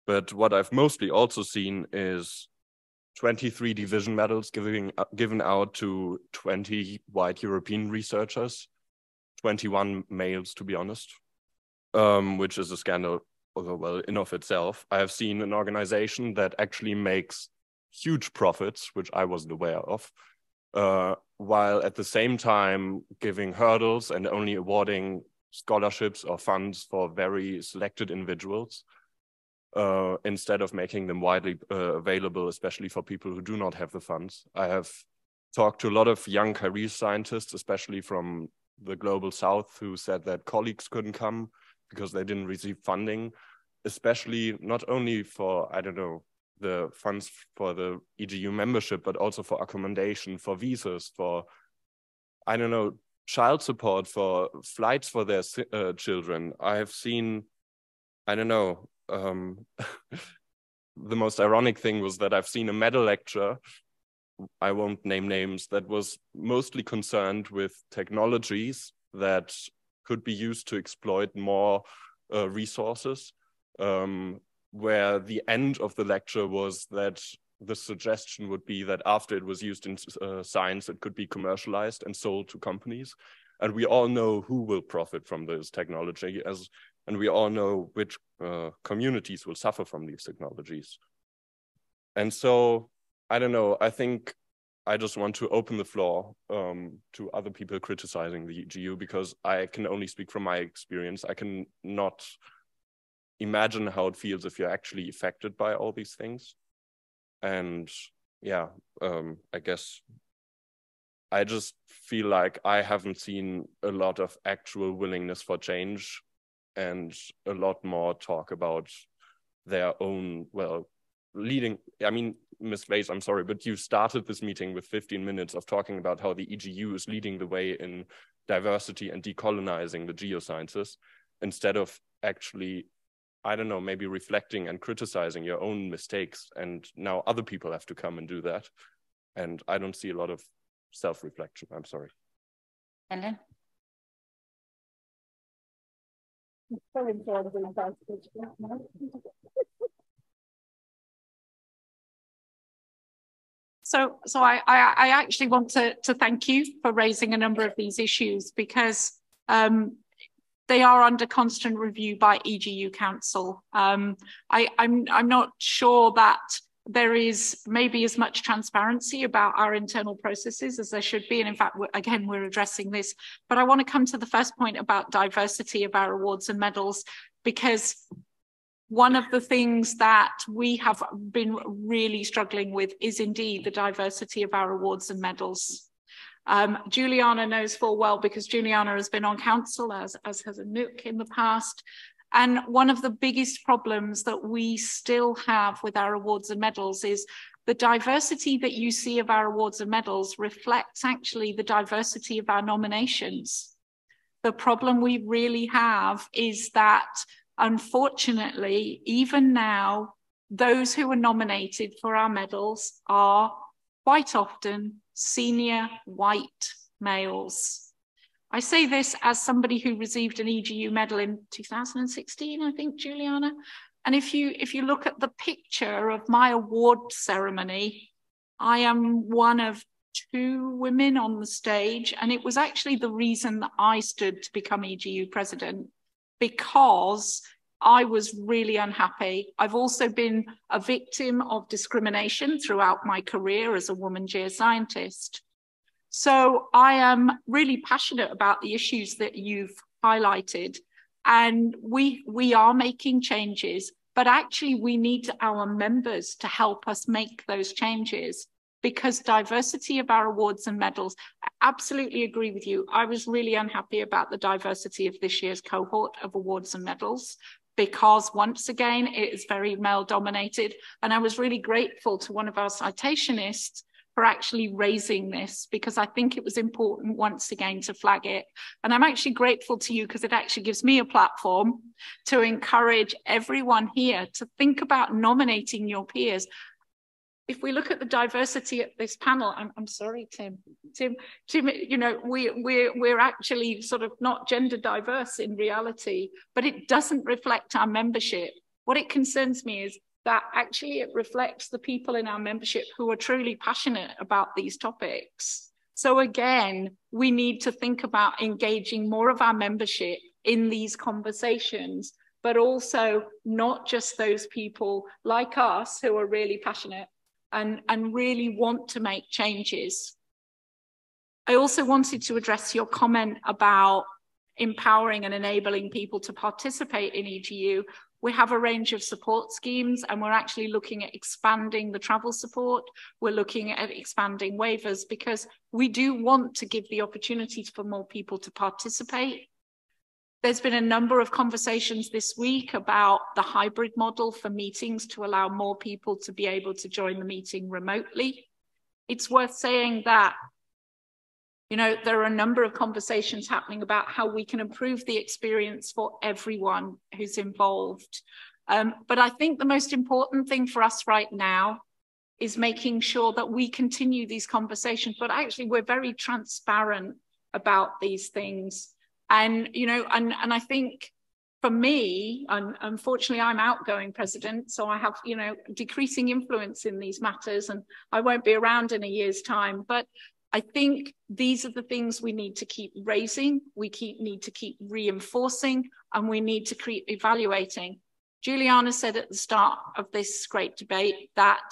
But what I've mostly also seen is 23 division medals giving, uh, given out to 20 white European researchers, 21 males, to be honest, um, which is a scandal, well, in of itself. I have seen an organization that actually makes huge profits, which I wasn't aware of, uh, while at the same time giving hurdles and only awarding scholarships or funds for very selected individuals uh, instead of making them widely uh, available, especially for people who do not have the funds. I have talked to a lot of young career scientists, especially from the global south, who said that colleagues couldn't come because they didn't receive funding, especially not only for, I don't know, the funds for the EGU membership, but also for accommodation, for visas, for, I don't know, child support, for flights for their uh, children. I have seen, I don't know, um, the most ironic thing was that I've seen a meta lecture. I won't name names that was mostly concerned with technologies that could be used to exploit more uh, resources. Um, where the end of the lecture was that the suggestion would be that after it was used in uh, science, it could be commercialized and sold to companies. And we all know who will profit from this technology as And we all know which uh, communities will suffer from these technologies. And so, I don't know, I think I just want to open the floor um, to other people criticizing the EGU because I can only speak from my experience. I can not imagine how it feels if you're actually affected by all these things. And yeah, um, I guess I just feel like I haven't seen a lot of actual willingness for change and a lot more talk about their own, well, leading. I mean, Ms. Glaves, I'm sorry, but you started this meeting with 15 minutes of talking about how the EGU is leading the way in diversity and decolonizing the geosciences instead of actually I don't know, maybe reflecting and criticizing your own mistakes. And now other people have to come and do that. And I don't see a lot of self reflection. I'm sorry. Helen? So, so I, I, I actually want to, to thank you for raising a number of these issues because um, they are under constant review by EGU Council. Um, I, I'm, I'm not sure that there is maybe as much transparency about our internal processes as there should be. And in fact, we're, again, we're addressing this. But I want to come to the first point about diversity of our awards and medals, because one of the things that we have been really struggling with is indeed the diversity of our awards and medals. Um, Giuliana knows full well because Giuliana has been on council as, as has Anouk in the past. And one of the biggest problems that we still have with our awards and medals is the diversity that you see of our awards and medals reflects actually the diversity of our nominations. The problem we really have is that unfortunately, even now, those who are nominated for our medals are quite often senior white males. I say this as somebody who received an EGU medal in 2016, I think, Giuliana. And if you if you look at the picture of my award ceremony, I am one of two women on the stage, and it was actually the reason that I stood to become EGU president because I was really unhappy. I've also been a victim of discrimination throughout my career as a woman geoscientist. So I am really passionate about the issues that you've highlighted. And we, we are making changes, but actually we need our members to help us make those changes because diversity of our awards and medals, I absolutely agree with you. I was really unhappy about the diversity of this year's cohort of awards and medals because once again, it is very male dominated. And I was really grateful to one of our citationists for actually raising this because I think it was important once again to flag it. And I'm actually grateful to you because it actually gives me a platform to encourage everyone here to think about nominating your peers if we look at the diversity at this panel, I'm, I'm sorry, Tim, Tim, Tim, you know, we, we're, we're actually sort of not gender diverse in reality, but it doesn't reflect our membership. What it concerns me is that actually it reflects the people in our membership who are truly passionate about these topics. So again, we need to think about engaging more of our membership in these conversations, but also not just those people like us who are really passionate and, and really want to make changes. I also wanted to address your comment about empowering and enabling people to participate in EGU. We have a range of support schemes and we're actually looking at expanding the travel support. We're looking at expanding waivers because we do want to give the opportunities for more people to participate there's been a number of conversations this week about the hybrid model for meetings to allow more people to be able to join the meeting remotely. It's worth saying that, you know, there are a number of conversations happening about how we can improve the experience for everyone who's involved. Um, but I think the most important thing for us right now is making sure that we continue these conversations, but actually we're very transparent about these things and, you know, and, and I think for me, and unfortunately, I'm outgoing president, so I have, you know, decreasing influence in these matters, and I won't be around in a year's time. But I think these are the things we need to keep raising, we keep need to keep reinforcing, and we need to keep evaluating. Giuliana said at the start of this great debate that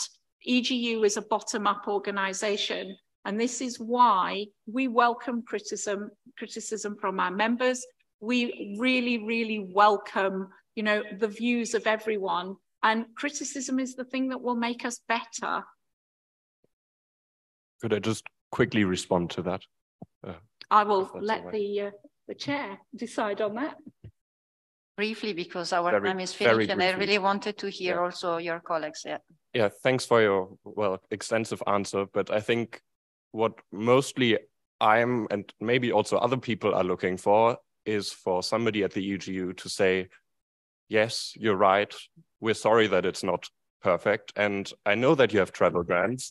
EGU is a bottom-up organization, and this is why we welcome criticism, criticism from our members. We really, really welcome, you know, the views of everyone, and criticism is the thing that will make us better. Could I just quickly respond to that? Uh, I will let the uh, the chair decide on that. Briefly, because our Very- time is finished, and I really wanted to hear also your colleagues. Yeah. Yeah, thanks for your well extensive answer. But I think what mostly I'm and maybe also other people are looking for is for somebody at the EGU to say, yes, you're right. We're sorry that it's not perfect. And I know that you have travel grants,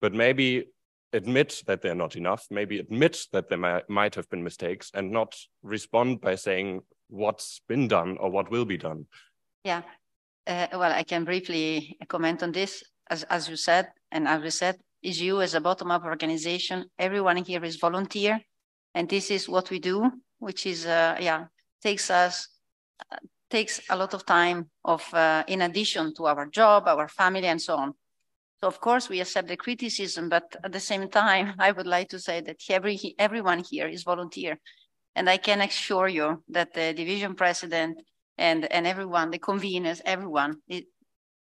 but maybe admit that they're not enough, maybe admit that there might, have been mistakes and not respond by saying what's been done or what will be done. Yeah. Uh, well, I can briefly comment on this. As, as you said, and as we said, is you as a bottom-up organization. Everyone here is volunteer, and this is what we do, which is, uh, yeah, takes us, uh, takes a lot of time of, uh, in addition to our job, our family, and so on. So of course we accept the criticism, but at the same time, I would like to say that every, everyone here is volunteer. And I can assure you that the division president and, and everyone, the conveners, everyone, it,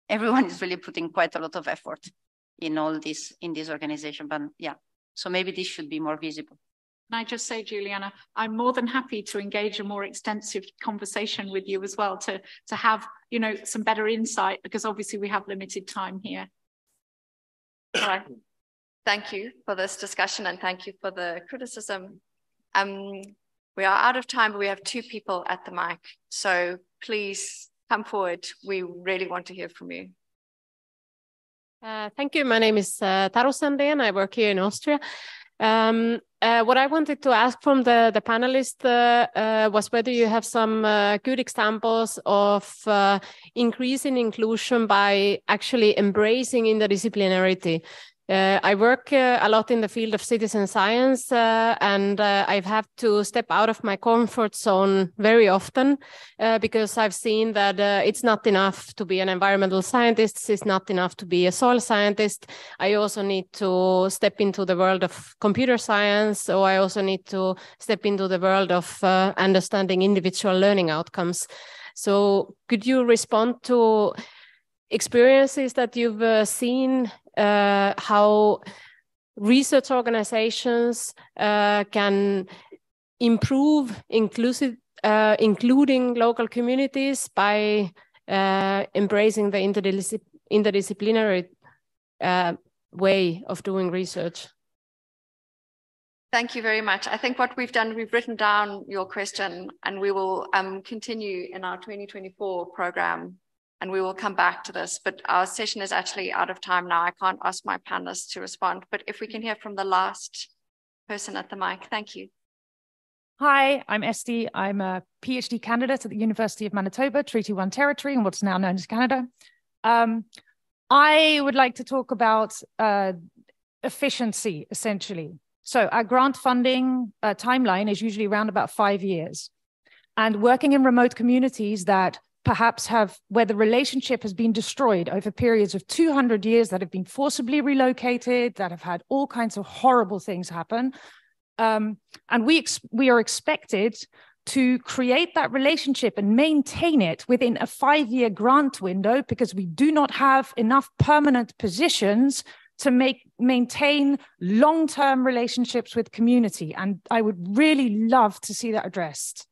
everyone is really putting quite a lot of effort in all this, in this organization. But yeah, so maybe this should be more visible. Can I just say, Giuliana, I'm more than happy to engage a more extensive conversation with you as well to, to have, you know, some better insight because obviously we have limited time here. Right. Thank you for this discussion and thank you for the criticism. Um, we are out of time, but we have two people at the mic. So please come forward. We really want to hear from you. Uh, thank you. My name is uh, Taru Sandén. I work here in Austria. Um, uh, what I wanted to ask from the, the panelists uh, uh, was whether you have some uh, good examples of uh, increasing inclusion by actually embracing interdisciplinarity. Uh, I work uh, a lot in the field of citizen science, uh, and uh, I've had to step out of my comfort zone very often uh, because I've seen that uh, it's not enough to be an environmental scientist, it's not enough to be a soil scientist. I also need to step into the world of computer science, or I also need to step into the world of understanding individual learning outcomes. So, could you respond to experiences that you've uh, seen uh, how research organizations uh, can improve inclusive uh, including local communities by uh, embracing the interdiscip interdisciplinary uh, way of doing research. Thank you very much. I think what we've done, we've written down your question and we will um, continue in our 2024 program and we will come back to this. But our session is actually out of time now. I can't ask my panelists to respond, but if we can hear from the last person at the mic, thank you. Hi, I'm Esty. I'm a PhD candidate at the University of Manitoba, Treaty One territory, in what's now known as Canada. Um, I would like to talk about uh, efficiency, essentially. So, our grant funding uh, timeline is usually around about five years. And working in remote communities that perhaps have where the relationship has been destroyed over periods of 200 years that have been forcibly relocated that have had all kinds of horrible things happen. Um, and we we are expected to create that relationship and maintain it within a five year grant window because we do not have enough permanent positions to make maintain long term relationships with community. And i would really love to see that addressed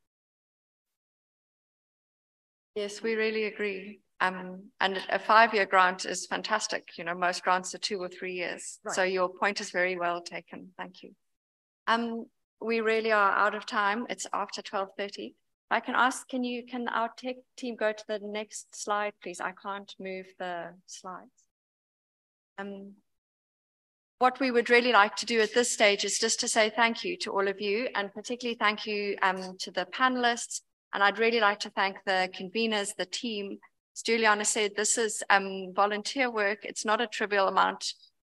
Yes, we really agree. Um, and a five-year grant is fantastic. You know, most grants are two or three years. So your point is very well taken. Thank you. Um, we really are out of time. It's after 12.30. I can ask, can you, can our tech team go to the next slide, please? I can't move the slides. Um, what we would really like to do at this stage is just to say thank you to all of you and particularly thank you um, to the panelists. And I'd really like to thank the conveners, the team. As Giuliana said, this is um, volunteer work. It's not a trivial amount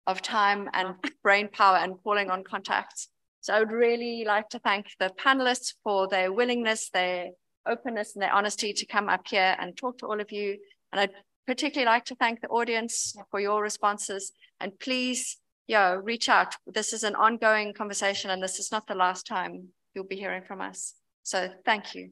of time and brain power and calling on contacts. So I would really like to thank the panelists for their willingness, their openness and their honesty to come up here and talk to all of you. And I'd particularly like to thank the audience for your responses. And please, yeah, reach out. This is an ongoing conversation and this is not the last time you'll be hearing from us. So thank you.